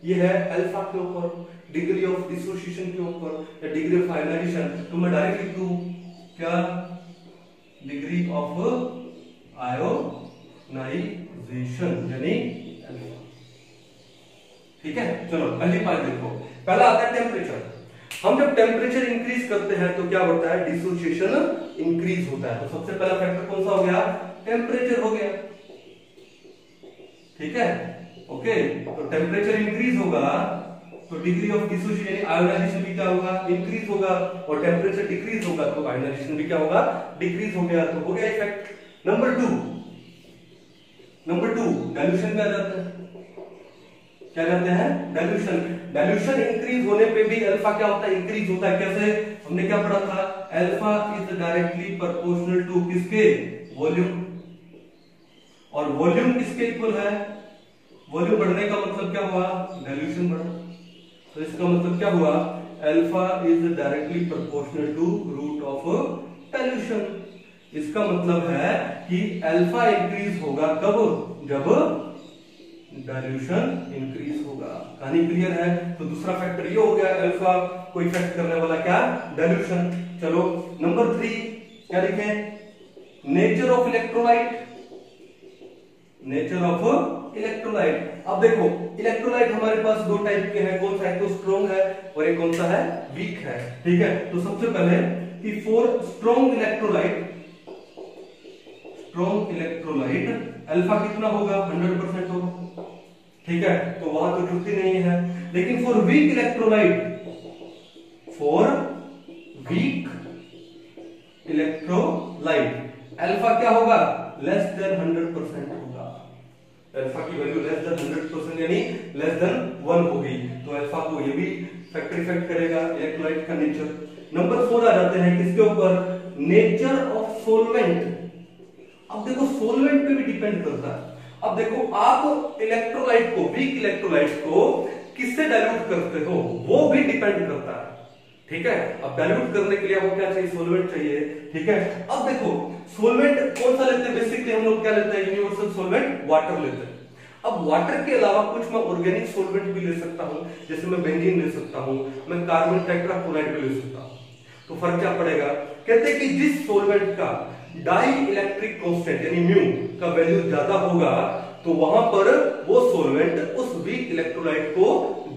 ये है अल्फ़ा के ऊपर डिग्री ऑफ़ डिसोसिएशन के ऊपर, या डिग्री ऑफ़ आयोनाइजेशन तो मैं डायरेक्ट लिख दूँ क्या? डिग्री ऑफ़ आयोनाइजेशन यानी ठीक है? चलो, पहली बात देखो। पहला आता है टेम्परेचर हम जब टेम्परेचर इंक्रीज करते हैं तो क्या होता है? डिसोसिएशन इंक्रीज होता है। तो सबसे पहला फैक्टर कौन सा हो गया? टेम्परेचर हो गया। ठीक है? ओके तो टेम्परेचर इंक्रीज होगा तो डिग्री ऑफ़ डिसोसिएशन आयोनाइजेशन भी क्या होगा? इंक्रीज होगा, और टेम्परेचर डिक्रीज होगा तो आयोनाइजेशन भी क्या होगा? डिक्रीज हो गया तो हो गया effect number two number two dilution क्या जाता है? क्या कहते हैं? डाइल्यूशन डाइल्यूशन इंक्रीज होने पे भी अल्फ़ा क्या होता है? इंक्रीज होता है कैसे? हमने क्या पढ़ा था? Alpha is directly proportional to किसके? वॉल्यूम और वॉल्यूम किसके इक्वल है? वॉल्यूम बढ़ने का मतलब क्या हुआ? डाइल्यूशन बढ़ा। तो इसका मतलब क्या हुआ? Alpha is directly proportional to root of dilution इसका मतलब है कि अल्फ़ा इंक्रीज होगा कब? जब डाइल्यूशन इंक्रीज होगा। कहानी क्लियर है? तो दूसरा फैक्टर ये हो गया अल्फ़ा को इफ़ेक्ट करने वाला क्या? डाइल्यूशन चलो नंबर थ्री क्या लिखें? Nature of electrolyte nature of electrolyte अब देखो इलेक्ट्रोलाइट हमारे पास दो टाइप के हैं, कौन सा है? तो स्ट्रॉन्ग है और एक कौन सा है? वीक है। ठीक है? तो सबसे पहले कि for strong electrolyte strong electrolyte alpha कितना होगा? 100 परसेंट होगा। ठीक है? तो वहाँ तो जुड़ती नहीं है। लेकिन for weak electrolyte for weak electrolyte alpha क्या होगा? लेस देन 100 परसेंट अल्फ़ा की वैल्यू लेस देन 100 परसेंट यानी लेस देन वन होगी तो अल्फ़ा को ये भी फैक्टर इफ़ेक्ट करेगा इलेक्ट्रोलाइट का नेचर नंबर फोर आ जाते हैं किसके ऊपर? नेचर ऑफ़ सोलवेंट अब देखो सोलवेंट पे भी डिपेंड करता है। अब देखो, आप इलेक्ट्रोलाइट को वीक इलेक्ट्रोलाइट को किससे डाइल्यूट करते हो? वो भी डिपेंड करता है। ठीक है? अब डाइल्यूट करने के लिए आपको क्या चाहिए? सोलवेंट चाहिए। ठीक है? अब देखो सोलवेंट कौन सा लेते हैं? बेसिकली हम लोग क्या लेते हैं? यूनिवर्सल सोलवेंट वाटर लेते हैं। अब वाटर के अलावा कुछ मैं ऑर्गेनिक सोलवेंट भी ले सकता हूँ। जैसे मैं बेंजीन ले सकता हूँ, मैं कार्बन टेट्राक्लोराइड भी ले सकता हूँ। तो फ़र्क क्या पड़ेगा? कहते हैं कि जिस सोलवेंट का डाई इलेक्ट्रिक कॉन्स्टेंट यानी म्यू का वैल्यू ज़्यादा होगा तो वहाँ पर वो सोलवेंट उस वीक इलेक्ट्रोलाइट को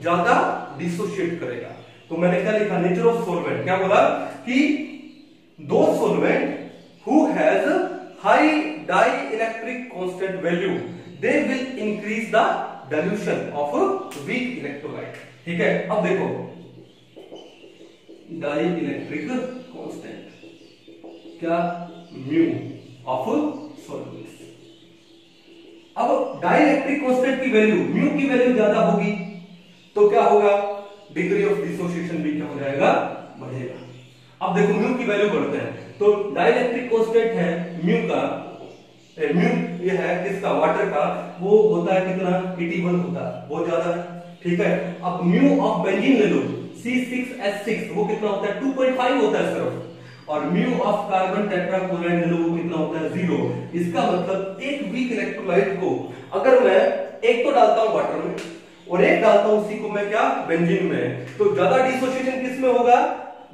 ज़्यादा डिसोशिएट करेगा। तो मैंने क्या लिखा? नेचर ऑफ़ सोलवेंट क्या बोला? कि दो solvent has high dielectric constant value they will increase the dilution of weak electrolyte ठीक है? अब देखो। डाई इलेक्ट्रिक कांस्टेंट क्या म्यू ऑफ़ सॉल्वेंट अब डाइलेक्ट्रिक कांस्टेंट की वैल्यू म्यू की वैल्यू ज़्यादा होगी तो क्या होगा? डिग्री ऑफ़ डिसोसिएशन भी क्या हो जाएगा? बढ़ेगा। अब देखो म्यू की वैल्यू बढ़ते हैं। तो डाइलेक्ट्रिक कांस्टेंट है म्यू का म्यू ये है किसका? वाटर का। वो होता है कितना? 81 होता है। बहुत ज़्यादा। है ठीक है? अब म्यू ऑफ़ बेंजीन ले लो। C6H6 वो कितना होता है? 2.5 होता है सिर्फ़। और म्यू ऑफ़ कार्बन टेट्राक्लोराइड ले लो, वो कितना होता है? ज़ीरो इसका मतलब एक वीक इलेक्ट्रोलाइट को, अगर मैं एक तो डालता हूँ वाटर में, और एक डालता हूँ उसी को मैं क्या? बेंजीन में। तो ज़्यादा डिसोसिएशन किसमें होगा?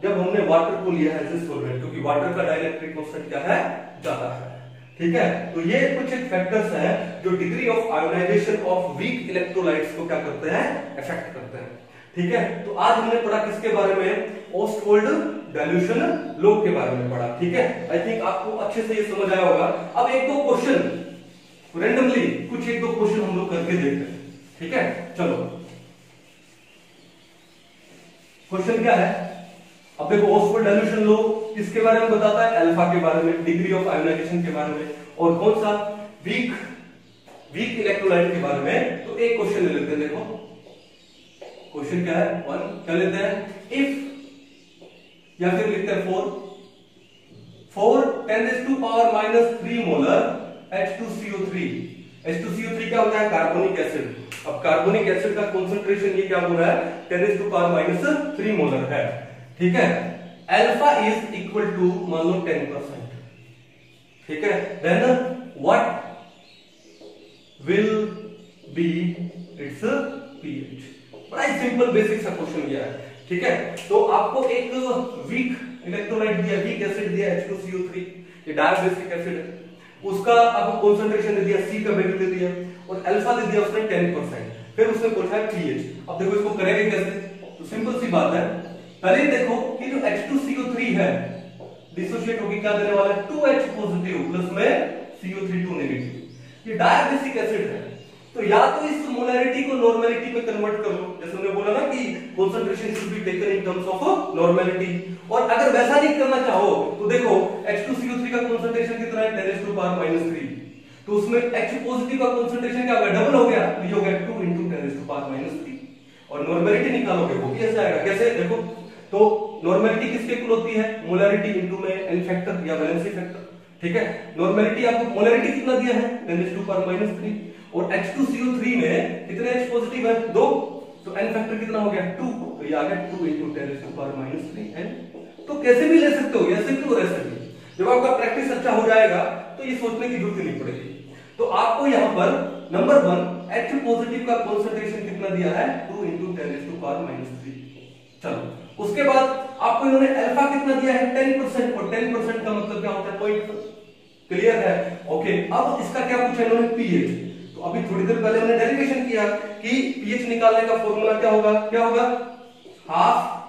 जब हमने वाटर को लिया है सॉल्वेंट क्योंकि वाटर का डाइलेक्ट्रिक कांस्टेंट क्या है? ज़्यादा है। ठीक है? तो ये कुछ एक फैक्टर्स हैं जो degree of ionisation of weak electrolytes को क्या करते हैं? इफ़ेक्ट करते हैं। ठीक है? तो आज हमने पढ़ा किसके बारे में? ओस्टवोल्ड डाइल्यूशन लो के बारे में पढ़ा। ठीक है? आई थिंक आपको अच्छे से ये समझ आया होगा। अब एक दो क्वेश्चन रेंडमली कुछ एक दो क्वेश्चन हम लोग करके देखते हैं। ठीक है? चलो। क्वेश्चन क्या है? देखो ओस्टवोल्ड डाइल्यूशन लो किसके बारे में बताता है? अल्फ़ा के बारे में डिग्री ऑफ़ आयोनाइजेशन के बारे में। और कौन सा? वीक वीक इलेक्ट्रोलाइट के बारे में। तो एक क्वेश्चन ले लेते हैं, देखो। क्वेश्चन क्या है? वन क्या लेते हैं? इफ़ या फिर लिखते हैं four four ten raise to power minus three molar H two CO three H two CO three क्या होता है? कार्बोनिक एसिड अब कार्बोनिक एसिड का कॉन्सेंट्रेशन ये क्या हो रहा है? Ten raise to power minus three molar है। ठीक है? अल्फ़ा इज़ इक्वल टू मान लो टेन परसेंट ठीक है? Then what will be its pH बड़ा ही सिंपल बेसिक सा क्वेश्चन दिया है। ठीक है? तो आपको एक वीक इलेक्ट्रोलाइट दिया वीक एसिड दिया H2CO3 ये बेसिक एसिड है। उसका आपको कंसंट्रेशन दे दिया सी का वैल्यू दे दिया, और अल्फ़ा दे दिया उसने 10% फिर उसने पूछा है पीएच अब देखो, इसको करेंगे कैसे? तो सिंपल सी बात है पहले देखो कि जो H2CO3 है डिसोसिएट होगी क्या देने वाला है? 2H पॉजिटिव प्लस में CO3 2 नेगेटिव ये डायबेसिक एसिड है। तो या तो इस मोलैरिटी को नॉर्मेलिटी में कन्वर्ट कर लो। जैसे हमने बोला ना कि concentration should be taken in terms of normality और अगर वैसा नहीं करना चाहो तो देखो H2CO3 का कंसंट्रेशन कितना है? 10 टू पावर -3 तो उसमें H पॉजिटिव का कंसंट्रेशन क्या होगा डबल हो गया। तो ये हो गया 2 10 टू पावर -3 और नॉर्मेलिटी निकालोगे, वो भी ऐसे आएगा। कैसे? देखो तो नॉर्मेलिटी किसके इक्वल होती है? मोलैरिटी इनटू में एन फैक्टर या वैलेंसी फैक्टर ठीक है? नॉर्मेलिटी आपको मोलैरिटी कितना दिया है? 10 टू पावर -3 और H2CO3 में कितने H पॉजिटिव है? दो। तो n फैक्टर कितना हो गया? टू तो ये आ गया two into ten to power minus three N तो कैसे भी ले सकते हो? भी और ऐसे भी। जब आपका प्रैक्टिस अच्छा हो जाएगा तो ये सोचने की ज़रूरत नहीं पड़ेगी। तो आपको यहाँ पर नंबर वन H पॉजिटिव का कॉन्सेंट्रेशन कितना दिया है? Two into ten to power minus three चलो। उसके बाद आपको इन्होंने अल्फ़ा कितना दिया है? टेन परसेंट और टेन परसेंट का मतलब क्या होता है? पॉइंट क्लियर है? ओके अब इसका क्या पूछा इन्होंने? पीएच तो अभी थोड़ी देर पहले हमने डेरिवेशन किया कि पीएच निकालने का फॉर्मूला क्या होगा? क्या होगा? Half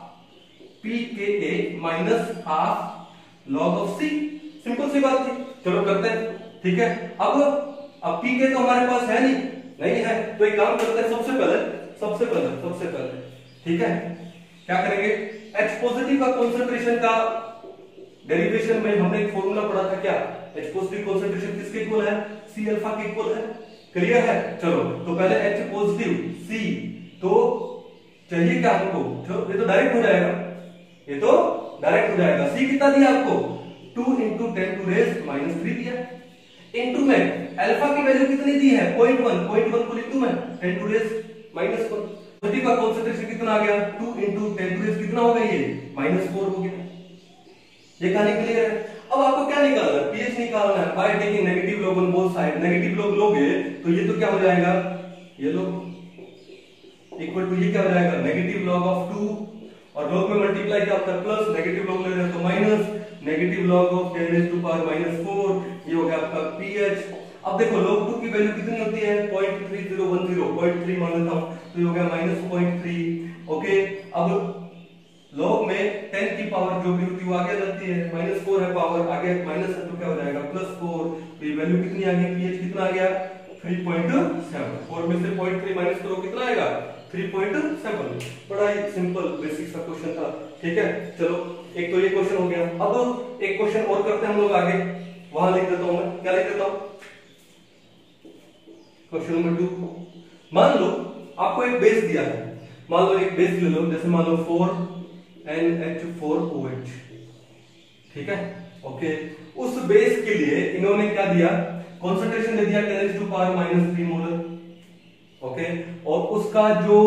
p K a minus half log of C simple सी बात थी। चलो करते हैं। ठीक है? अब अब पी के तो हमारे पास है नहीं। नहीं है। तो एक काम करते हैं, सबसे पहले सबसे पहले सबसे पहले। ठीक है? क्या करेंगे? एच पॉजिटिव का कंसंट्रेशन का डेरिवेशन में हमने एक फॉर्मूला पढ़ा था क्या? H पॉजिटिव कंसंट्रेशन किसके इक्वल है? C अल्फ़ा के इक्वल है। क्लियर है? चलो तो पहले H पॉजिटिव C तो चाहिए क्या हमको? तो ये तो डायरेक्ट हो जाएगा। ये तो डायरेक्ट हो जाएगा। सी कितना दिया आपको? Two into ten to raise minus three दिया। इंटू में अल्फ़ा की वैल्यू कितनी दी है? पॉइंट वन पॉइंट वन को लिख दूँ मैं? Ten to raise minus one positive का कॉन्सेंट्रेशन कितना आ गया? Two into ten to raise कितना हो गया ये? माइनस फोर हो गया। ये कहानी क्लियर है? अब आपको क्या निकालना है? पीएच निकालना है। By taking negative log on both side negative log लोगे तो ये तो क्या हो जाएगा? ये लॉग इक्वल टू ये क्या हो जाएगा? नेगेटिव लॉग ऑफ़ 2 और लॉग में मल्टीप्लाई क्या है? प्लस नेगेटिव लॉग ले रहे तो minus negative log of 10 to power minus 4 ये हो गया आपका पीएच अब देखो लोग टू की वैल्यू कितनी होती है? Point three zero one zero point three मान लेता हूँ तो ये हो गया माइनस पॉइंट थ्री ओके अब लॉग में टेन की पावर जो भी होती है, वो आगे जाती है। माइनस फोर है पावर आगे माइनस है तो क्या हो जाएगा? प्लस फोर तो ये वैल्यू कितनी आ गई? पीएच कितना आ गया? थ्री पॉइंट सेवन फोर में से पॉइंट थ्री माइनस करो, कितना आएगा? थ्री पॉइंट सेवन बड़ा ही सिंपल बेसिक सा क्वेश्चन था। ठीक है? चलो, एक तो ये क्वेश्चन हो गया। अब एक क्वेश्चन और करते हैं हम लोग आगे। वहाँ लिख देता हूँ मैं क्या लिख देता हूँ क्वेश्चन नंबर टू। मान लो आपको एक बेस दिया है। मान लो एक बेस ले लो, जैसे मान लो four N H four O H ठीक है? ओके उस बेस के लिए इन्होंने क्या दिया? कॉन्सेंट्रेशन दे दिया ten to power minus three molar okay और उसका जो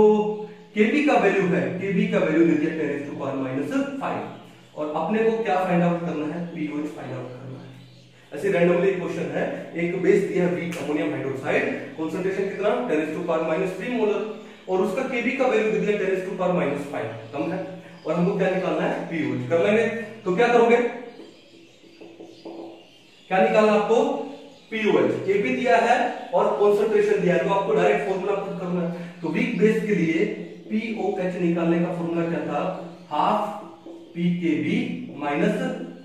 केबी का वैल्यू है केबी का वैल्यू दे दिया ten to power minus five और अपने को क्या फाइंड आउट करना है? पीओएच फाइंड आउट करना ऐसे रैंडमली क्वेश्चन है। एक बेस दिया वीक अमोनियम हाइड्रोक्साइड कॉन्सेंट्रेशन कितना? Ten to power minus three molar और उसका केबी का वैल्यू दे दिया ten to power minus five कम है। और हमको क्या निकालना है? पीओएच कर लेंगे। तो क्या करोगे? क्या निकालना आपको? पीओएच भी दिया है और कॉन्सेंट्रेशन दिया है। तो आपको डायरेक्ट फॉर्मूला पुट करना है। तो वीक बेस के लिए पीओएच निकालने का फॉर्मूला क्या था? Half P K B minus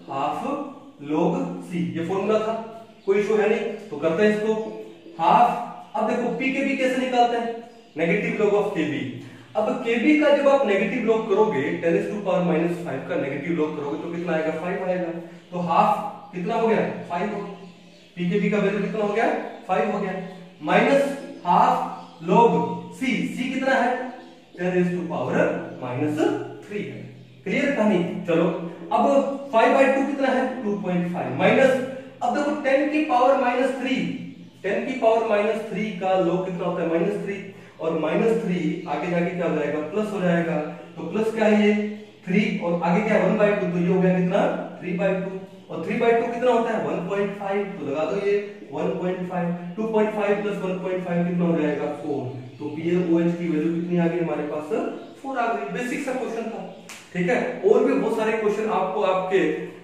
half log C, ये फॉर्मूला था, कोई इशू है नहीं तो करते हैं इसको। हाफ़ अब देखो पी के बी कैसे निकालते हैं? Negative log of K B अब केबी का जब आप नेगेटिव लॉग करोगे ten to power minus five का नेगेटिव लॉग करोगे तो कितना आएगा? फाइव आएगा। तो हाफ़ कितना हो गया? फाइव हो पीकेबी का वैल्यू कितना हो गया? फाइव हो गया। Minus half log C C कितना है? Ten to power minus three है। क्लियर कहानी चलो। अब फाइव बाई टू कितना है? टू पॉइंट फाइव माइनस अब देखो टेन की पावर माइनस थ्री टेन की पावर माइनस थ्री का लॉग कितना होता है? माइनस थ्री और माइनस थ्री आगे जाके क्या हो जाएगा? प्लस हो जाएगा। तो प्लस क्या है ये? थ्री और आगे क्या वन बाई टू तो ये हो गया कितना? थ्री बाई टू और थ्री बाई टू कितना होता है? वन पॉइंट फाइव तो लगा दो ये। One point five two point five plus one point five कितना हो जाएगा? फोर तो पी एल ओ एच की वैल्यू कितनी आ गई हमारे पास? फोर आ गई बेसिक सा क्वेश्चन था। ठीक है? और भी बहुत सारे क्वेश्चन आपको आपके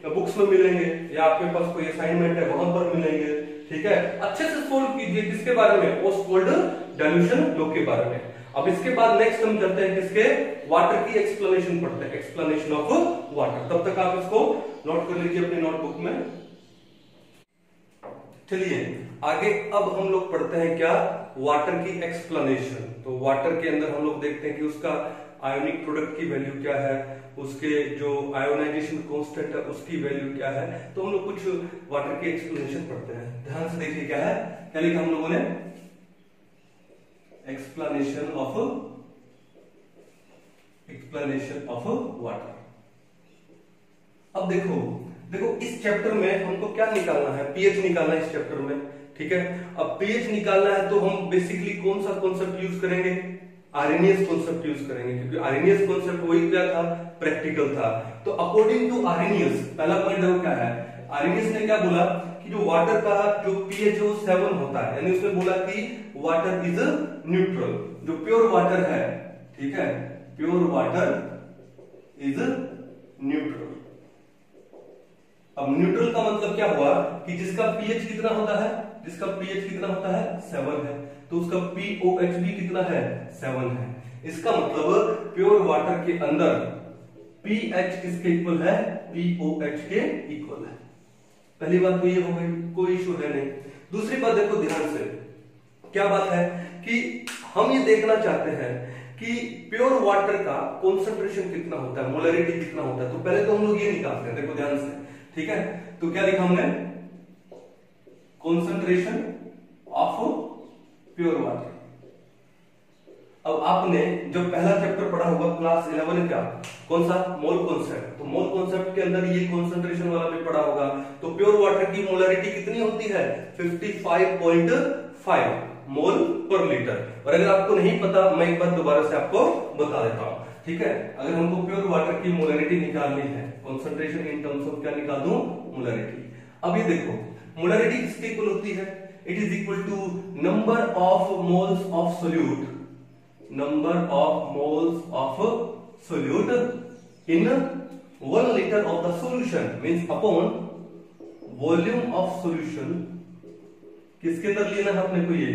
बुक्स में मिलेंगे या आपके पास कोई असाइनमेंट है, वहाँ पर मिलेंगे ठीक है? अच्छे से सोल्व कीजिए किसके बारे में? ओस्टवर्ल्ड डाइल्यूशन लॉ के बारे में। अब इसके बाद नेक्स्ट हम चलते हैं किसके? वाटर की एक्सप्लेनेशन पढ़ते हैं। एक्सप्लेनेशन ऑफ़ वाटर तब तक आप इसको नोट कर लीजिए अपनी नोटबुक में। चलिए, आगे अब हम लोग पढ़ते हैं क्या? वाटर की एक्सप्लेनेशन तो वाटर के अंदर हम लोग देखते हैं कि उसका आयोनिक प्रोडक्ट की वैल्यू क्या है, उसके जो आयोनाइजेशन कांस्टेंट है, उसकी वैल्यू क्या है तो हम लोग कुछ वाटर की एक्सप्लेनेशन पढ़ते हैं। ध्यान से देखिए क्या है। क्या लिखा हम लोगों ने? Explanation of explanation of water अब देखो देखो इस चैप्टर में हमको क्या निकालना है? पीएच निकालना है इस चैप्टर में, ठीक है? अब पीएच निकालना है तो हम बेसिकली कौन सा कॉन्सेप्ट यूज़ करेंगे? आरएनएस कॉन्सेप्ट यूज़ करेंगे, क्योंकि आरएनएस कॉन्सेप्ट वही क्या था? प्रैक्टिकल था। तो अकॉर्डिंग टू आरएनएस पहला पॉइंट देखो क्या है? आरएनएस ने क्या बोला कि जो वाटर का जो पीएच है सेवन होता है। यानी उसने बोला कि वाटर इज़ न्यूट्रल जो प्योर वाटर है, ठीक है? प्योर वाटर इज़ न्यूट्रल अब न्यूट्रल का मतलब क्या हुआ? कि जिसका पीएच कितना होता है, जिसका पीएच कितना होता है? सेवन है। तो उसका पीओएच भी कितना है? सेवन है। इसका मतलब प्योर वाटर के अंदर पीएच किसके इक्वल है? पीओएच के इक्वल है। पहली बात तो ये हो गई, कोई इशू है नहीं। दूसरी बात देखो ध्यान से। क्या बात है? कि हम ये देखना चाहते हैं कि प्योर वाटर का कॉन्सेंट्रेशन कितना होता है? मोलरिटी कितना होता है? तो पहले तो हम लोग ये निकालते हैं, देखो ध्यान से। ठीक है? तो क्या लिखा हमने? कॉन्सेंट्रेशन ऑफ़ प्योर वाटर अब आपने जब पहला चैप्टर पढ़ा होगा क्लास इलेवन का, कौन सा? मोल कॉन्सेप्ट तो मोल कॉन्सेप्ट के अंदर ये कॉन्सेंट्रेशन वाला भी पढ़ा होगा। तो प्योर वाटर की मोलरिटी कितनी होती है? 55.5 मोल पर लीटर और अगर आपको नहीं पता, मैं एक बार दोबारा से आपको बता देता हूँ। ठीक है? अगर हमको प्योर वाटर की मोलरिटी निकालनी है कॉन्सेंट्रेशन इन टर्म्स ऑफ़ क्या निकाल? दू मोलरिटी ये देखो मोलरिटी किसके इक्वल होती है? It is equal to number of moles of solute number of moles of solute in one litre of the solution means upon volume of solution. किसके अंदर लेना है अपने को ये?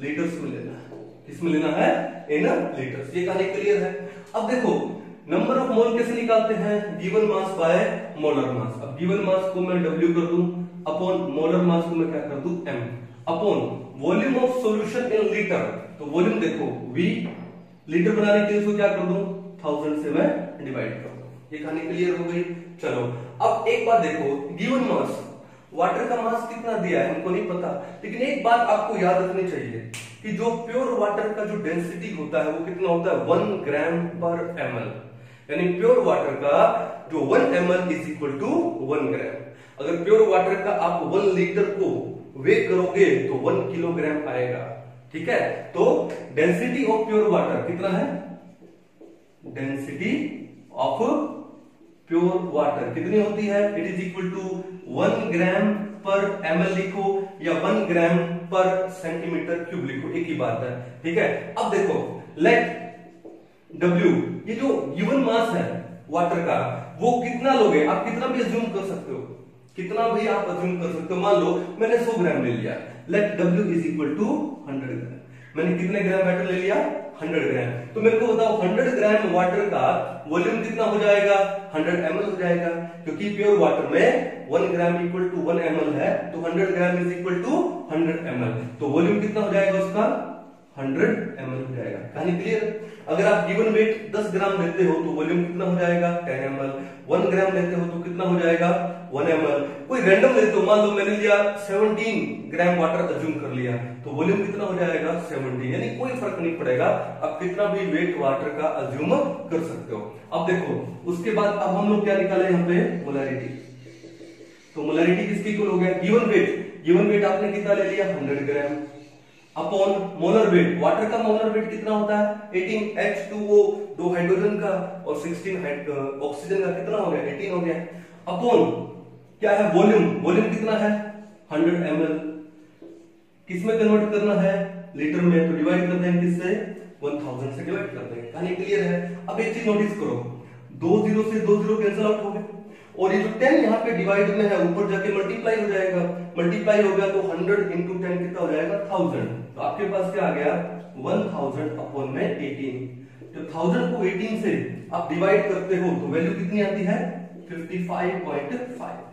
लीटर्स में लेना है। किसमें लेना है? इन लीटर्स ये कहानी क्लियर है। अब देखो नंबर ऑफ़ मोल कैसे निकालते हैं? Given mass by molar mass अब गिवन मास को मैं डब्ल्यू कर दूँ। अपॉन मोलर मास को मैं क्या कर दूँ? M. Upon volume of solution in litre. तो वॉल्यूम देखो, V लीटर बनाने के लिए इसको क्या कर दूँ? थाउज़ेंड से मैं डिवाइड कर ये कहानी क्लियर हो गई. चलो, अब एक बात देखो गिवन मास वाटर का मास कितना दिया है? हमको नहीं पता. लेकिन एक बात आपको याद रखनी चाहिए कि जो प्योर वाटर का जो डेंसिटी होता है, वो कितना होता है? वन ग्राम पर एम यानी प्योर वाटर का जो one M L is equal to one gram अगर प्योर वाटर का आप वन लीटर को वे करोगे तो वन किलोग्राम आएगा, ठीक है? तो डेंसिटी ऑफ़ प्योर वाटर कितना है? डेंसिटी ऑफ़ प्योर वाटर कितनी होती है? It is equal to one gram पर एम लिखो या वन ग्राम पर सेंटीमीटर क्यूब लिखो, एक ही बात है, ठीक है? अब देखो लेट डब्ल्यू ये जो गिवन मास है वाटर का, वो कितना लोगे? आप कितना भी अज्यूम कर सकते हो। कितना भी आप अज्यूम कर सकते हो, मान लो, मैंने 100 ग्राम ले लिया let W is equal to 100 gram मैंने कितने ग्राम वाटर ले लिया? 100 ग्राम तो मेरे को बताओ 100 ग्राम वाटर का वॉल्यूम कितना हो जाएगा? 100 ml हो जाएगा, क्योंकि प्योर वाटर में 1 ग्राम इक्वल टू 1 ml है तो 100 gram is equal to 100 ml. तो वॉल्यूम कितना हो जाएगा उसका? 100 ml हो जाएगा। कहानी क्लियर अगर आप गिवन वेट 10 ग्राम लेते हो तो वॉल्यूम कितना हो जाएगा? 10 ml 1 ग्राम लेते हो तो कितना हो जाएगा? 1 ml कोई रैंडम लेते हो, मान लो मैंने लिया 17 ग्राम वाटर अज्यूम कर लिया तो वॉल्यूम कितना हो जाएगा? 17 यानी कोई फ़र्क नहीं पड़ेगा। आप कितना भी वेट वाटर का अज्यूम कर सकते हो। अब देखो, उसके बाद अब हम लोग क्या निकाले यहाँ पे? मोलारिटी तो मोलारिटी किसकी इक्वल हो गया? गिवन वेट गिवन वेट आपने कितना ले लिया? 100 gram upon molar weight water का मोलर वेट कितना होता है? 18 H2O दो हाइड्रोजन का और 16 ऑक्सीजन का कितना हो गया? 18 हो गया। अपॉन क्या है? वॉल्यूम वॉल्यूम कितना है? 100 ml किसमें कन्वर्ट करना है? लीटर में। तो डिवाइड कर देंगे किससे? 1000 से डिवाइड कर देंगे कहानी क्लियर है? अब एक चीज़ नोटिस करो। दो ज़ीरो से दो ज़ीरो कैंसिल आउट हो गए। और ये जो 10 यहाँ पे डिवाइड में है, ऊपर जाके मल्टीप्लाई हो जाएगा। मल्टीप्लाई हो गया तो 100 इंटू टेन कितना हो जाएगा? 1000 तो आपके पास क्या आ गया? 1000 अपॉन में 18 जब 1000 को 18 से आप डिवाइड करते हो तो वैल्यू कितनी आती है? 55.5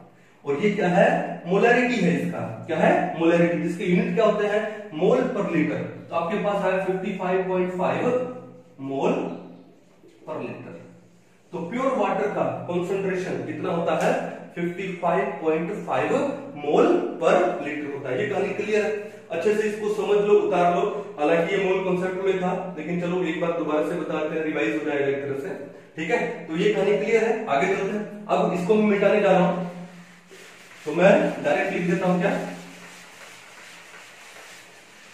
और ये क्या है? मोलरिटी है इसका। क्या है? मोलरिटी जिसके यूनिट क्या होते हैं? मोल पर लीटर तो आपके पास आया 55.5 मोल पर लीटर तो प्योर वाटर का कंसंट्रेशन कितना होता है? 55.5 मोल पर लीटर होता है। ये कहानी क्लियर है। अच्छे से इसको समझ लो, उतार लो। हालाँकि ये मोल कॉन्सेप्ट में था, लेकिन चलो एक बार दोबारा से बताते हैं रिवाइज हो जाएगा एक तरह से। ठीक है? तो ये कहानी क्लियर है। आगे चलते हैं। अब इसको मैं मिटाने जा रहा हूँ। तो मैं डायरेक्ट लिख देता हूँ क्या?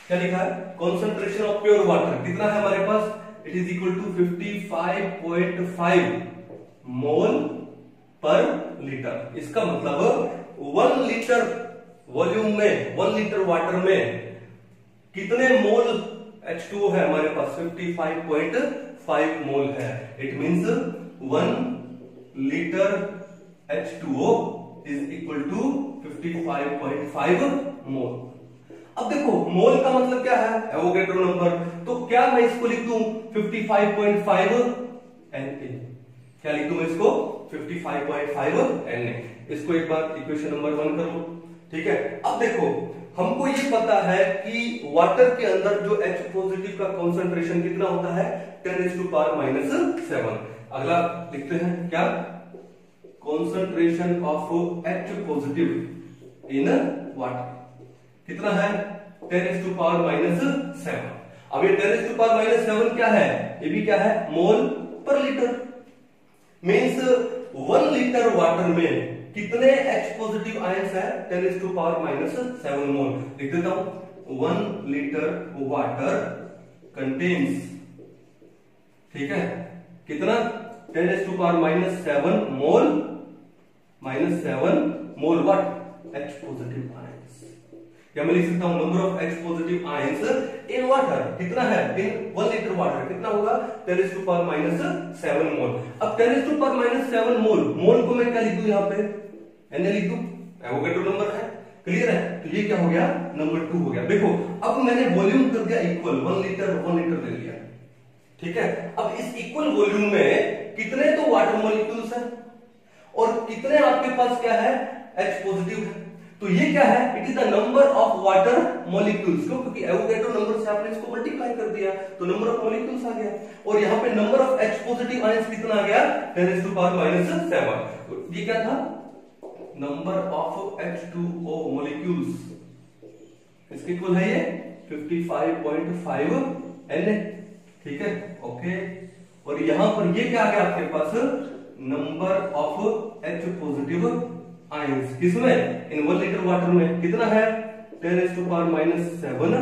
क्या लिखा है? कॉन्सेंट्रेशन ऑफ़ प्योर वाटर कितना है हमारे पास? It is equal to 55.5 mole पर लीटर इसका मतलब वन लीटर वॉल्यूम में वन लीटर वाटर में कितने मोल H2O है हमारे पास? 55.5 मोल है। It means one litre H2O is equal to 55.5 mole अब देखो, मोल का मतलब क्या है? एवोगेड्रो नंबर तो क्या मैं इसको लिख? दूँ 55.5 Na क्या लिख दूँ मैं इसको? 55.5 Na इसको एक बार इक्वेशन नंबर वन कर। ठीक है? अब देखो, हमको ये पता है कि वाटर के अंदर जो H पॉजिटिव का कॉन्सेंट्रेशन कितना होता है? 10 टू पावर माइनस सेवन अगला लिखते हैं क्या? Concentration of H positive in water कितना है? 10 टू पावर माइनस सेवन अब ये 10 टू पावर माइनस सेवन क्या है? ये भी क्या है? मोल पर litre. Means one litre water में कितने H पॉजिटिव आयंस है? 10 to power minus seven mole. लिख देता हूँ। वन लीटर वाटर कंटेन्स ठीक है? कितना? 10 to power minus seven mole. Minus seven mole what H positive या मैं लिख सकता हूँ? Number of H positive ions in water कितना है? इन वन लीटर वाटर कितना होगा? 10 to power minus seven mole अब 10 to power minus seven mole mole को मैं क्या लिख दूँ यहाँ पे? एन लिख दूँ एवोगेड्रो नंबर है? क्लियर है? तो ये क्या हो गया? नंबर टू हो गया. देखो, अब मैंने वॉल्यूम कर दिया equal one litre one litre ले लिया. ठीक है? अब इस इक्वल वॉल्यूम में कितने तो वाटर मॉलिक्यूल्स हैं? और कितने आपके पास क्या है? एच पॉजिटिव है. तो ये क्या है? It is the number of water molecules क्यों? क्योंकि एवोगैड्रो नंबर से आपने इसको मल्टीप्लाई कर दिया तो नंबर ऑफ़ मॉलिक्यूल्स आ गया। और यहाँ पे number of H positive ions कितना आ गया? 10 टू पावर माइनस 7 तो ये क्या था? नंबर ऑफ़ H2O मॉलिक्यूल्स इसके इक्वल है ये 55.5 Na ठीक है? ओके और यहाँ पर ये क्या आ गया आपके पास? Number of H positive ions किसमें? इन वन लीटर वाटर में कितना है? Ten is to power minus seven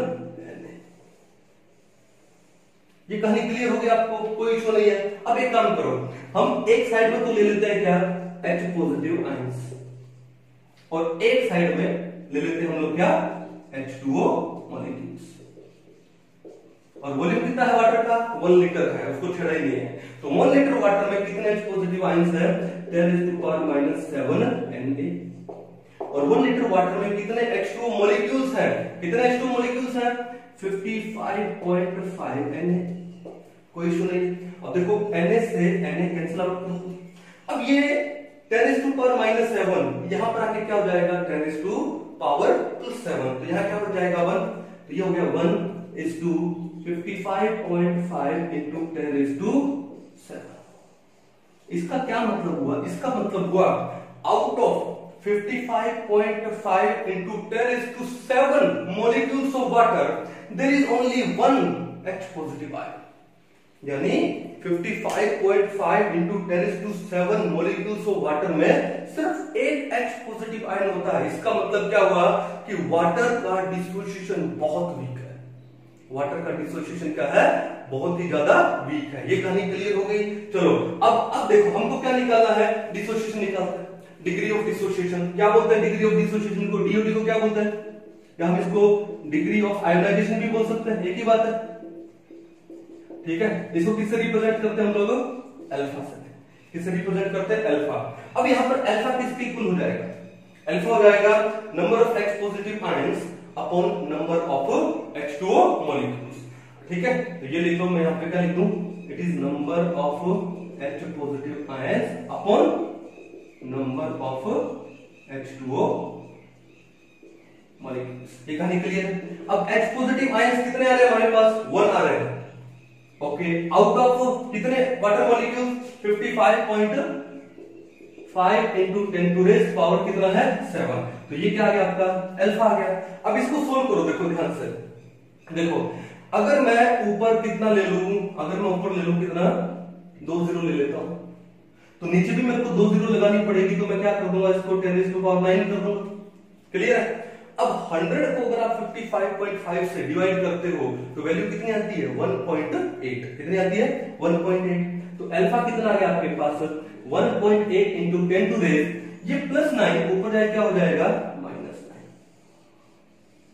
ये कहानी क्लियर हो गई आपको? कोई इशू नहीं है। अब एक काम करो। हम एक साइड में तो ले लेते हैं क्या? एच पॉजिटिव आइंस और एक साइड में ले लेते हैं हम लोग क्या? H2O मॉलिक्यूल्स और वॉल्यूम कितना है वाटर का? वन लीटर है, उसको छेड़ा ही नहीं है। तो वन लीटर वाटर में कितने पॉजिटिव आयंस है? Ten is to power minus seven N A और वन लीटर वाटर में कितने टू मोलिक्यूल्स है? कितने टू मोलिक्यूल्स है? Fifty five point five N A कोई इशू नहीं। अब देखो एन ए से एन ए कैंसिल आउट करो अब ये ten is to power minus seven यहाँ पर आके क्या हो जाएगा? Ten is to power plus seven तो यहाँ क्या हो जाएगा? वन तो ये हो गया one is to 55.5 into 10 is to 7 इसका क्या मतलब हुआ इसका मतलब हुआ out of 55.5 into 10 is to 7 molecules of water there is only one H positive ion यानी 55.5 into 10 is to 7 molecules of water में सिर्फ़ एक H पॉजिटिव आयन होता है इसका मतलब क्या हुआ कि वाटर का डिसोसिएशन बहुत वीक है वाटर का डिसोसिएशन क्या है? बहुत ही ज़्यादा वीक है। ये कहानी क्लियर हो गई। चलो, अब अब देखो, हमको क्या निकालना है? डिसोसिएशन निकालते हैं। डिग्री ऑफ़ डिसोसिएशन क्या बोलते हैं डिग्री ऑफ़ डिसोसिएशन को? डीओडी को क्या बोलते हैं? या हम इसको डिग्री ऑफ़ आयोनाइजेशन भी बोल सकते हैं? एक ही बात है। ठीक है? इसको किससे रिप्रेजेंट करते हैं हम लोग अल्फ़ा से। किससे रिप्रेजेंट करते हैं? अल्फ़ा अब यहाँ पर अल्फ़ा किसके इक्वल हो जाएगा? अल्फ़ा हो जाएगा number of X positive ions upon number of H2O molecules ठीक है? तो ये लिख लो, मैं यहाँ पे क्या लिख दूँ? It is number of H positive ions upon number of H2O molecules ये कहानी क्लियर अब H पॉजिटिव आयंस कितने आ रहे हैं हमारे पास? वन आ रहे हैं। ओके आउट ऑफ़ कितने water molecules 55. Five into ten to raise power कितना है? सेवन तो ये क्या आ गया आपका? अल्फ़ा आ गया। अब इसको सोल्व करो, देखो ध्यान से। देखो, अगर मैं ऊपर कितना ले लू, अगर मैं ऊपर ले लू कितना? दो ज़ीरो ले लेता हूँ। तो नीचे भी मेरे को दो ज़ीरो लगानी पड़ेगी तो मैं क्या कर दूँगा इसको? Ten raise to power nine कर दूँगा। क्लियर है? अब 100 को अगर आप 55.5 से डिवाइड करते हो तो वैल्यू कितनी आती है? 1.8 कितनी आती है? 1.8 तो अल्फ़ा कितना आ गया आपके पास? 1.8 point eight into ten to raise ये प्लस नाइन ऊपर जाए क्या हो जाएगा? माइनस नाइन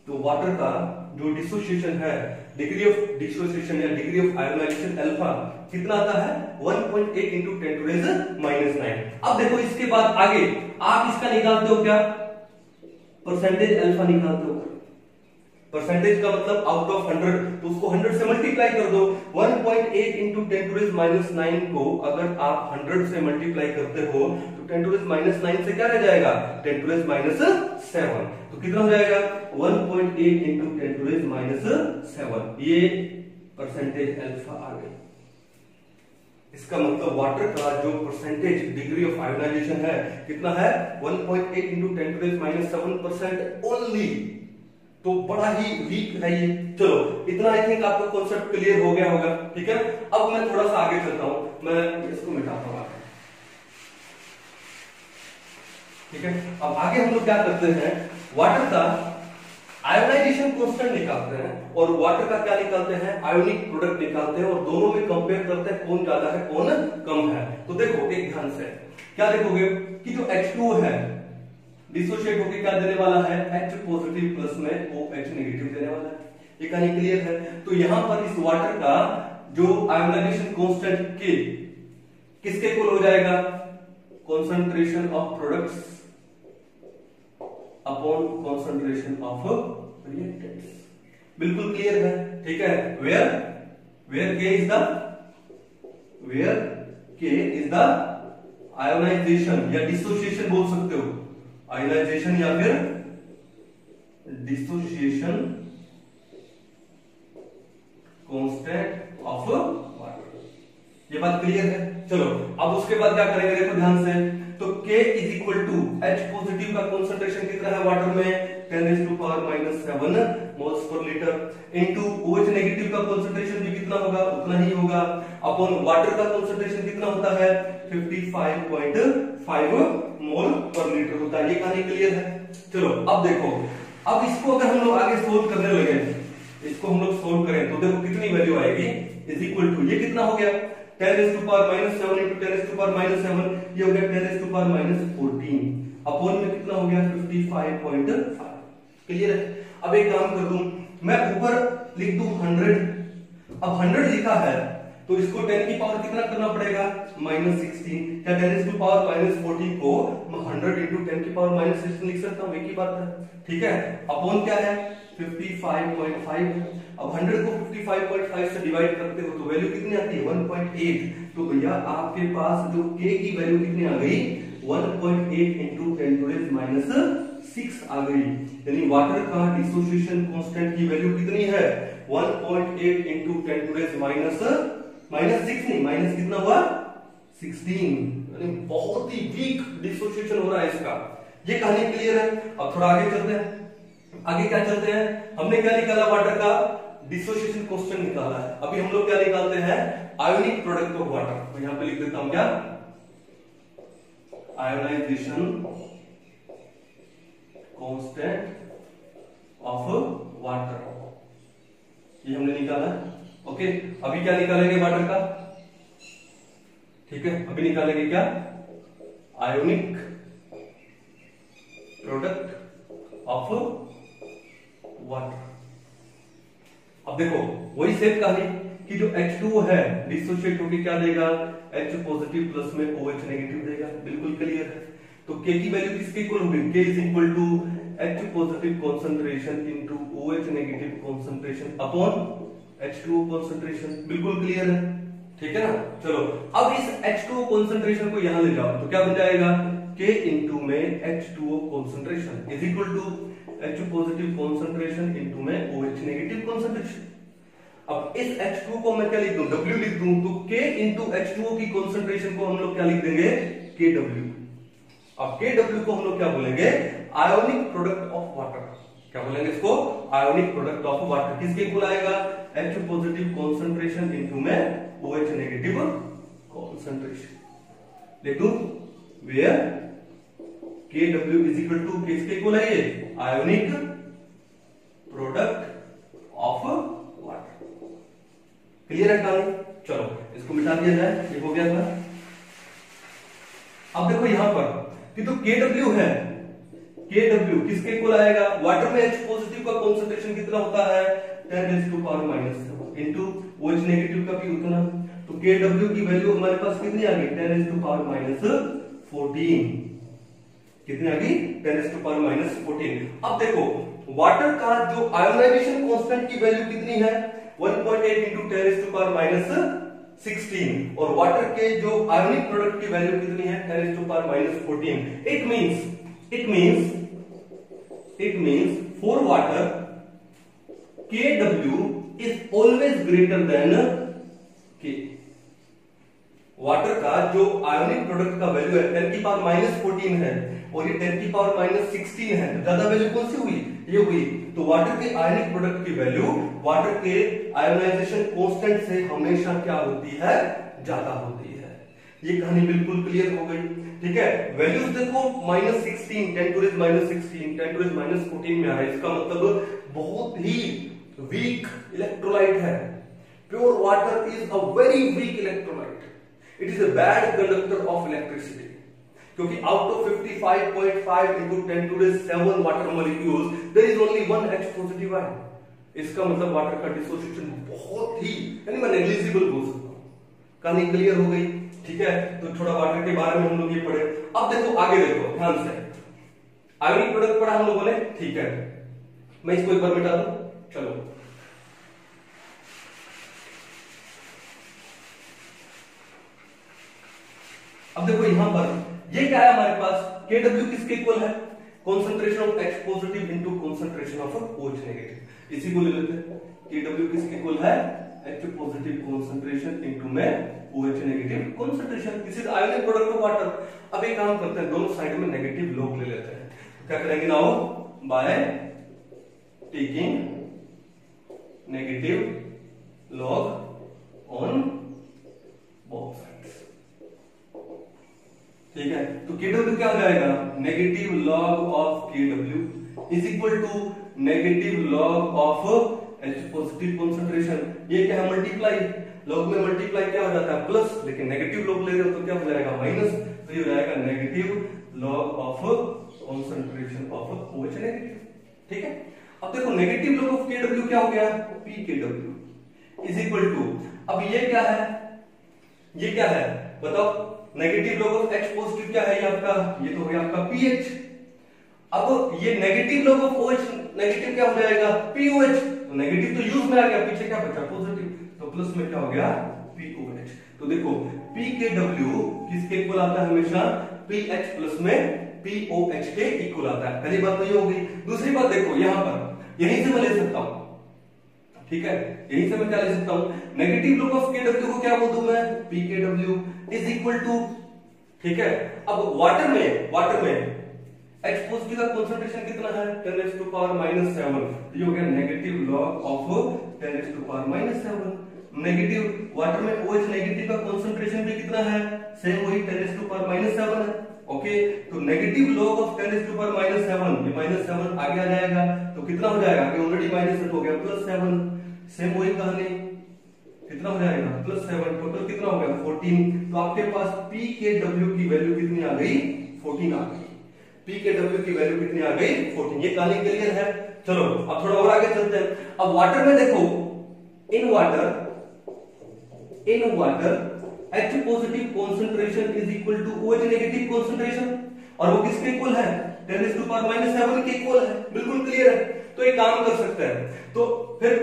तो वाटर का जो डिसोसिएशन है डिग्री ऑफ़ डिसोसिएशन या डिग्री ऑफ़ आयोनाइजेशन अल्फ़ा कितना आता है? 1.8 point eight into ten to raise minus nine अब देखो इसके बाद आगे, आप इसका निकालते हो क्या? परसेंटेज अल्फ़ा निकालते हो। परसेंटेज का मतलब आउट ऑफ़ 100 तो उसको 100 से मल्टीप्लाई कर दो। 1.8 point eight into ten to minus nine को अगर आप 100 से मल्टीप्लाई करते हो टेन टू माइनस नाइन से क्या रह जाएगा? टेन टू माइनस सेवन तो कितना हो जाएगा? 1.8 point eight into ten to minus seven ये परसेंटेज अल्फ़ा आ गई। इसका मतलब वाटर का जो परसेंटेज डिग्री ऑफ़ आयोनाइजेशन है, कितना है? 1.8 point eight into ten to minus seven percent only तो बड़ा ही वीक है ये। चलो, इतना आई थिंक आपको कॉन्सेप्ट क्लियर हो गया होगा, ठीक है? अब मैं थोड़ा सा आगे चलता हूँ। मैं इसको मिटाता हूँ ठीक है? अब आगे हम लोग क्या करते हैं? वाटर का आयोनाइजेशन कांस्टेंट निकालते हैं और वाटर का क्या निकालते हैं? आयोनिक प्रोडक्ट निकालते हैं और दोनों में कंपेयर करते हैं कौन ज़्यादा है, कौन कम है। तो देखो, एक ध्यान से। क्या देखोगे कि जो H2O है डिसोशिएट होकर क्या देने वाला है? H पॉजिटिव प्लस में OH नेगेटिव देने वाला है। ये कहानी क्लियर है? तो यहाँ पर इस वाटर का जो आयोनाइजेशन कांस्टेंट के, किसके इक्वल हो जाएगा? Concentration of products upon concentration of reactants बिल्कुल क्लियर है? ठीक है? Where where K is the where K is the ionisation या डिसोसिएशन बोल सकते हो। आयोनाइजेशन या फिर डिसोसिएशन कांस्टेंट ऑफ़ वाटर ये बात क्लियर है? चलो, अब उसके बाद क्या करेंगे? देखो ध्यान से। तो K is equal to H positive का कंसंट्रेशन कितना है वाटर में? 10 to power minus seven moles पर लीटर इनटू OH नेगेटिव का कंसंट्रेशन भी कितना होगा? उतना ही होगा। अपॉन वाटर का कंसंट्रेशन कितना होता है? 55.5 मोल पर लीटर होता है। ये कहानी क्लियर है? चलो, अब देखो। अब इसको अगर हम लोग आगे सोल्व करने लगे, इसको हम लोग सोल्व करें तो देखो कितनी वैल्यू आएगी? इज़ इक्वल टू ये कितना हो गया? Ten is to power minus seven into ten is to power minus seven, ये हो गया ten is to power minus fourteen. Upon में कितना हो गया? Fifty five point five. Clear है? अब एक काम कर दू, मैं ऊपर लिख दू हंड्रेड। अब हंड्रेड लिखा है तो इसको टेन की पावर कितना करना पड़ेगा? Minus sixteen. या ten to power minus fourteen को हंड्रेड टेन की पावर माइनस सिक्सटीन लिख सकता हूँ, एक ही बात है। ठीक है? अपॉन क्या है? 55.5 अब 100 को 55.5 से डिवाइड करते हो तो वैल्यू कितनी आती है? 1.8 तो भैया, आपके पास जो k की वैल्यू कितनी आ गई? 1.8 into ten to raise minus six आ गई। यानी वाटर का डिसोसिएशन कांस्टेंट की वैल्यू कितनी है? 1.8 into ten to raise minus minus six नहीं माइनस कितना हुआ? 16 बहुत ही वीक डिसोसिएशन हो रहा है इसका। ये कहानी क्लियर है, अब थोड़ा आगे चलते हैं। आगे क्या चलते हैं? हमने क्या निकाला? वाटर का डिसोसिएशन क्वेश्चन निकाला है। अभी हम लोग क्या निकालते हैं? आयोनिक प्रोडक्ट ऑफ़ वाटर तो यहाँ पे लिख देता हूँ क्या? आयोनाइजेशन कॉन्स्टेंट ऑफ़ वाटर ये हमने निकाला ओके अभी क्या निकालेंगे वाटर का? ठीक है? अभी निकालेंगे क्या? आयोनिक प्रोडक्ट ऑफ़ वाटर अब देखो, वही सेम कहानी कि जो H2O है डिसोशिएट होकर क्या देगा? H पॉजिटिव प्लस में OH नेगेटिव देगा। बिल्कुल क्लियर है। तो K की वैल्यू किसके इक्वल होगी? K is equal to H positive concentration into OH negative concentration upon H H2O concentration बिल्कुल क्लियर है। ठीक है ना? चलो, अब इस एच टू कॉन्सेंट्रेशन को यहाँ ले जाओ तो क्या बन जाएगा? K इंटू में H H2O concentration is equal to H positive concentration into में OH नेगेटिव कंसंट्रेशन अब इस H2 को मैं क्या लिख दूँ? W लिख दूँ तो K इंटू H2O की कंसंट्रेशन को हम लोग क्या लिख देंगे? KW अब KW को हम लोग क्या बोलेंगे? आयोनिक प्रोडक्ट ऑफ़ वाटर क्या बोलेंगे इसको? आयोनिक प्रोडक्ट ऑफ़ वाटर किसके इक्वल आएगा? H पॉजिटिव कंसंट्रेशन इनटू में OH नेगेटिव कंसंट्रेशन लिख दूँ where KW is equal to किसके इक्वल है ये ionic product of water clear है कहानी? चलो, इसको मिटा दिया जाए, ये हो गया था। अब देखो यहाँ पर, कि तो KW है। KW किसके इक्वल आएगा? वाटर में H पॉजिटिव का कंसंट्रेशन कितना होता है? 10 raise to power minus into OH negative का भी उतना तो KW की वैल्यू हमारे पास कितनी आ गई? 10 रेज़ टू पावर माइनस 14 कितनी आ गई? 10 रेज़ टू पावर माइनस 14 अब देखो वाटर का जो आयोनाइजेशन कांस्टेंट की वैल्यू कितनी है? 1.8 into ten to power minus 16 और वाटर के जो आयोनिक प्रोडक्ट की वैल्यू कितनी है? Ten s to power minus 14 it means it means it means for water Kw is always greater than K. Water का जो आयोनिक प्रोडक्ट का value है टेन की पावर माइनस फोर्टीन है, और ये टेन की पावर माइनस सिक्सटीन है तो ज़्यादा वैल्यू कौन सी हुई? ये हुई। तो वाटर के आयनिक प्रोडक्ट की वैल्यू वाटर के आयोनाइजेशन कांस्टेंट से हमेशा क्या होती है? ज़्यादा होती है। ये कहानी बिल्कुल क्लियर हो गई। ठीक है? वैल्यूज़ देखो minus sixteen ten to minus sixteen ten to minus fourteen में आ रहा है इसका मतलब बहुत ही वीक इलेक्ट्रोलाइट है। Pure water is a very weak electrolyte it is a bad conductor of electricity क्योंकि out of 55.5 into 10 to the 7 water molecules, there is only one H positive ion इसका मतलब वाटर का dissociation बहुत ही, यानी मैं negligible बोल सकता हूँ। कहानी क्लियर हो गई, ठीक है? तो थोड़ा वाटर के बारे में हम लोग ये पढ़े। अब देखो, आगे देखो, ध्यान से। आयोनिक प्रोडक्ट पढ़ा हम लोगों ने? ठीक है। मैं इसको एक बार मिटा दू चलो। अब देखो यहाँ पर, ये क्या है हमारे पास? KW किसके इक्वल है? Concentration of x positive into concentration of OH negative इसी को ले लेते हैं। KW किसके इक्वल है? H पॉजिटिव कॉन्सेंट्रेशन इनटू में OH negative concentration this is ionic product of water अब एक काम करते हैं, दोनों साइड में नेगेटिव लॉग ले लेते हैं। तो क्या करेंगे now by taking negative log on both sides ठीक है? तो KW क्या हो जाएगा? Negative log of KW is equal to negative log of H positive concentration ये क्या है? मल्टीप्लाई लॉग में मल्टीप्लाई क्या हो जाता है? प्लस लेकिन नेगेटिव लॉग ले रहे हो तो क्या हो जाएगा? माइनस तो ये हो जाएगा negative log of concentration of OH negative ठीक है? अब देखो नेगेटिव लॉग ऑफ़ KW क्या हो गया? PKW इज़ इक्वल टू अब ये क्या है? ये क्या है? बताओ negative log of H positive क्या है ये आपका? ये तो हो गया आपका pH अब ये negative log of OH negative क्या हो जाएगा? POH तो नेगेटिव तो यूज़ में आ गया, पीछे क्या बचा? पॉजिटिव तो प्लस में क्या हो गया? POH तो देखो PKW किसके इक्वल आता है हमेशा? PH प्लस में POH के इक्वल आता है। पहली बात तो ये हो गई। दूसरी बात देखो, यहाँ पर यहीं से मैं ले सकता हूँ। ठीक है? यहीं से मैं क्या ले सकता हूँ? नेगेटिव लुक ऑफ़ केडब्ल्यू को क्या बोल दूँ मैं? पीकेडब्ल्यू इज़ इक्वल टू ठीक है? अब वाटर में वाटर में पॉजिटिव का कंसंट्रेशन कितना है? 10 raised to power minus 7 तो ये हो गया negative log of 10 raised to power minus 7 negative water में OH नेगेटिव का कंसंट्रेशन भी कितना है? सेम वही 10 raised to power minus 7 है। ओके तो negative of 10 raised to power minus 7 ये minus 7 आगे आ जाएगा तो कितना हो जाएगा? कि ऑलरेडी माइनस हो गया प्लस 7 सेम वही कहानी। कितना हो जाएगा? प्लस सेवन टोटल कितना हो गया? फोर्टीन तो आपके पास पी के डब्ल्यू की वैल्यू कितनी आ गई? फोर्टीन आ गई। पी के डब्ल्यू की वैल्यू कितनी आ गई? फोर्टीन ये कहानी क्लियर है? चलो, अब थोड़ा और आगे चलते हैं। अब वाटर में देखो। In water in water H positive concentration is equal to OH negative concentration और वो किसके इक्वल है? 10 टू पावर माइनस 7 के इक्वल है। बिल्कुल क्लियर है। तो एक काम कर सकते हैं। तो फिर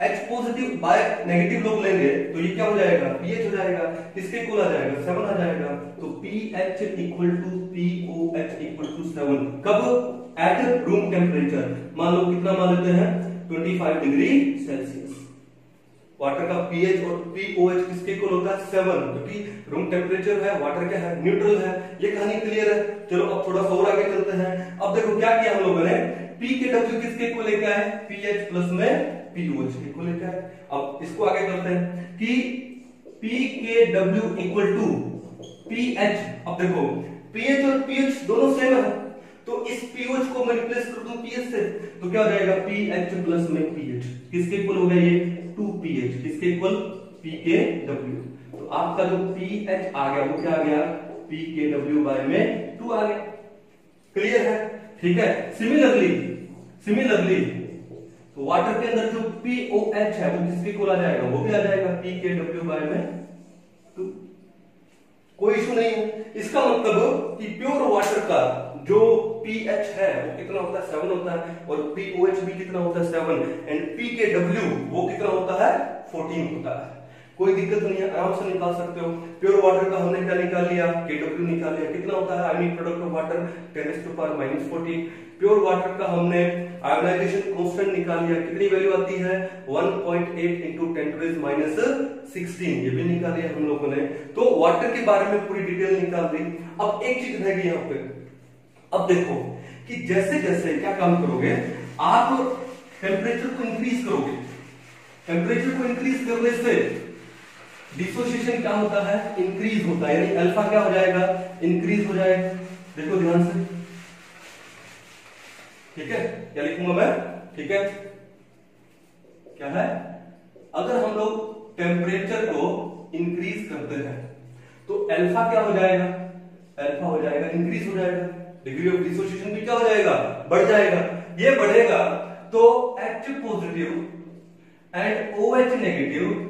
H पॉजिटिव बाय नेगेटिव लोग लेंगे तो ये क्या हो जाएगा? pH हो जाएगा। किसके इक्वल आ जाएगा? 7 आ जाएगा। तो pH equal to POH equal to 7 कब? एट रूम टेम्परेचर मान लो कितना मान लेते हैं? 25 डिग्री सेल्सियस वाटर का pH और POH किसके इक्वल होता है? 7 क्योंकि रूम टेम्परेचर है वाटर क्या है? न्यूट्रल है। ये कहानी क्लियर है। चलो, अब थोड़ा सा और आगे चलते हैं। अब देखो, क्या किया हम लोगों ने? पी के डब्ल्यू किसके इक्वल लेके आए? pH प्लस में POH के इक्वल लेके आए। अब इसको आगे करते हैं कि पी के W इक्वल टू PH अब देखो pH और pH दोनों सेम है। तो इस pOH को मैं रिप्लेस कर दूँ pH से तो क्या हो जाएगा pH प्लस में pH किसके इक्वल हो गया ये? 2pH किसके इक्वल के W तो आपका जो pH आ गया, वो क्या आ गया? के W बाय में 2 आ गया। क्लियर है? ठीक है? सिमिलरली सिमिलरली तो वाटर के अंदर जो POH है, वो किसके इक्वल आ जाएगा? वो भी आ जाएगा के W बाय में 2 कोई इशू नहीं है। इसका मतलब कि प्योर वाटर का जो पीएच है, वो कितना होता है? सेवन होता है। और पीओएच भी कितना होता है? Seven and p K W वो कितना होता है? फोर्टीन होता है। कोई दिक्कत नहीं है, आराम से निकाल सकते हो। प्योर वाटर का हमने क्या निकाल लिया? KW निकाल लिया। कितना होता है? Ionic product of water 10 to power minus fourteen pure water का हमने आयोनाइजेशन कांस्टेंट निकाल लिया। कितनी वैल्यू आती है? 1.8 point eight into ten minus sixteen ये भी निकाल लिया हम लोगों ने। तो वाटर के बारे में पूरी डिटेल निकाल दी। अब एक चीज़ रह गई यहाँ पे। अब देखो कि जैसे जैसे क्या काम करोगे? आप टेम्परेचर को इंक्रीज करोगे। टेम्परेचर को इंक्रीज करने से डिसोसिएशन क्या होता है? इंक्रीज होता है। यानी अल्फ़ा क्या हो जाएगा? इंक्रीज हो जाएगा देखो ध्यान से। ठीक है? क्या लिखूँगा मैं? ठीक है? क्या है? अगर हम लोग टेम्परेचर को इंक्रीज करते हैं तो अल्फ़ा क्या हो जाएगा? अल्फ़ा हो जाएगा। इंक्रीज हो जाएगा। डिग्री ऑफ़ डिसोसिएशन भी क्या हो जाएगा? बढ़ जाएगा। ये बढ़ेगा तो H positive and O H negative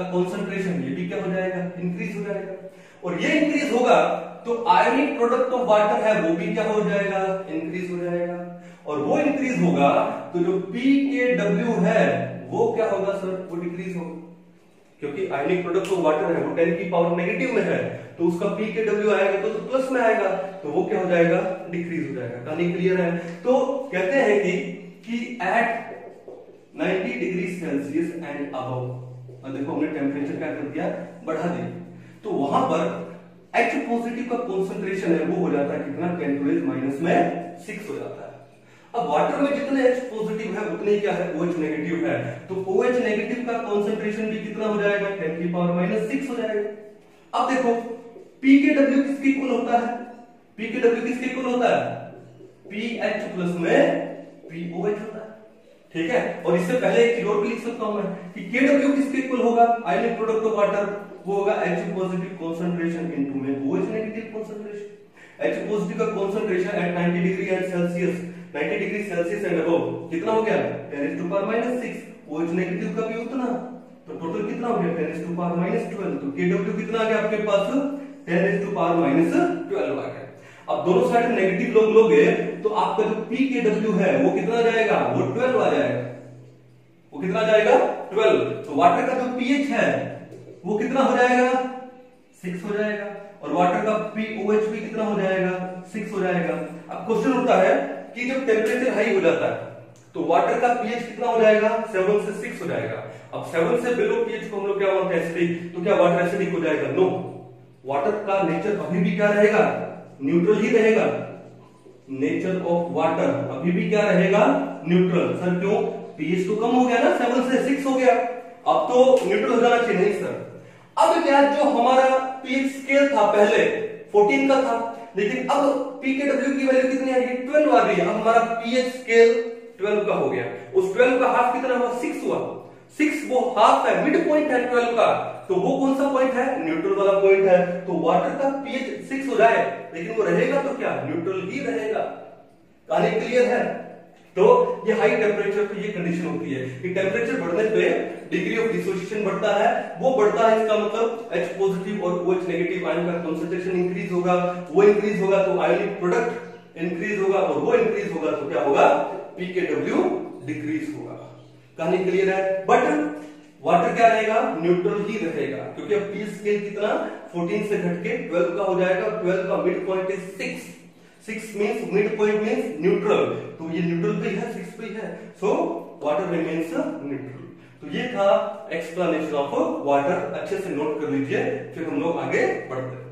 का कॉन्सेंट्रेशन ये भी क्या हो जाएगा? इंक्रीज हो जाएगा। और ये इंक्रीज होगा तो आयोनिक प्रोडक्ट ऑफ़ वाटर है वो भी क्या हो जाएगा? इंक्रीज हो जाएगा। और वो इंक्रीज होगा तो जो पी के डब्ल्यू है वो क्या होगा सर वो डिक्रीज होगा। क्योंकि आयनिक प्रोडक्ट ऑफ़ वाटर है वो टेन की पावर नेगेटिव में है तो उसका पी के डब्ल्यू आएगा तो, तो प्लस में आएगा तो वो क्या हो जाएगा? डिक्रीज हो जाएगा। कहानी क्लियर है? तो कहते हैं कि कि at 90 degree Celsius and above देखो हमने टेम्परेचर क्या कर दिया बढ़ा दिया। तो वहाँ पर H पॉजिटिव का कॉन्सेंट्रेशन है, वो हो जाता है कितना? टेन टू माइनस में सिक्स हो जाता है। अब वाटर में जितने H पॉजिटिव है, उतने क्या है? OH नेगेटिव है। तो OH नेगेटिव का कॉन्सेंट्रेशन भी कितना हो जाएगा? 10 की पावर माइनस सिक्स हो जाएगा। अब देखो, P के W किसके इक्वल होता है? P के W किसके इक्वल होता है? PH प्लस में POH होता है। ठीक है? और इससे पहले एक चीज़ और भी लिख सकता हूँ मैं कि KW किसके इक्वल होगा? आयनिक प्रोडक्ट ऑफ़ वाटर वो होगा H पॉजिटिव कॉन्सेंट्रेशन इनटू में। OH negative concentration H positive का concentration at 90 degree and Celsius 90 degree Celsius and above कितना हो गया? 10 to power minus 6 OH negative का भी उतना। तो टोटल कितना हो गया? 10 टू पावर माइनस 12 तो KW कितना आ गया आपके पास? 10 टू पावर माइनस 12 आ गया। अब दोनों साइड नेगेटिव लोग लोगे तो आपका जो PKW है, वो कितना जाएगा? वो 12 आ जाएगा। वो कितना जाएगा? 12 तो वाटर का जो pH है, वो कितना हो जाएगा? 6 हो जाएगा। और वाटर का POH भी कितना हो जाएगा? 6 हो जाएगा। अब क्वेश्चन उठता है कि जब टेम्परेचर हाई हो जाता है तो वाटर का पीएच कितना हो जाएगा? सेवन से सिक्स हो जाएगा। अब सेवन से बिलो पीएच को हम लोग क्या बोलते हैं? एसिडिक तो क्या वाटर एसिडिक हो जाएगा? नो वाटर का नेचर अभी भी क्या रहेगा? न्यूट्रल ही रहेगा। नेचर ऑफ़ वाटर, अभी भी क्या रहेगा? न्यूट्रल। सर, क्यों? पीएच तो कम हो गया ना सेवन से सिक्स हो गया। अब तो न्यूट्रल हो जाना चाहिए, नहीं सर? अब क्या जो हमारा पीएच स्केल था पहले 14 का था, लेकिन अब पी डब्ल्यू की वैल्यू कितनी आ रही है ट्वेल्व आ रही है अब हमारा पीएच स्केल ट्वेल्व का हो गया। उस ट्वेल्व का हाफ़ कितना हुआ सिक्स हुआ। सिक्स वो हाफ़ है, मिड पॉइंट है ट्वेल्व का। तो वो कौन सा पॉइंट है? न्यूट्रल वाला पॉइंट है। तो वाटर का पीएच सिक्स हो जाए, लेकिन वो रहेगा तो क्या? न्यूट्रल ही रहेगा। कहानी क्लियर है। तो ये हाई टेम्परेचर पे ये कंडीशन होती है कि टेम्परेचर बढ़ने पे डिग्री ऑफ़ डिसोसिएशन बढ़ता है। वो बढ़ता है इसका मतलब H पॉजिटिव और OH नेगेटिव आयन का कंसंट्रेशन इंक्रीज होगा। वो इंक्रीज होगा तो आयोनिक प्रोडक्ट इंक्रीज होगा और वो इंक्रीज होगा तो क्या होगा? पीकेडब्ल्यू डिक्रीज होगा। कहानी क्लियर है बट वाटर क्या रहेगा? न्यूट्रल ही रहेगा। क्योंकि अब पी स्केल कितना? 14 से घट के 12 का हो जाएगा 12 का mid point is 6 six means mid point means neutral तो ये न्यूट्रल पे है सिक्स पे है सो वाटर रिमेन्स न्यूट्रल तो ये था एक्सप्लेनेशन ऑफ़ वाटर अच्छे से नोट कर लीजिए, फिर हम लोग आगे बढ़ते हैं।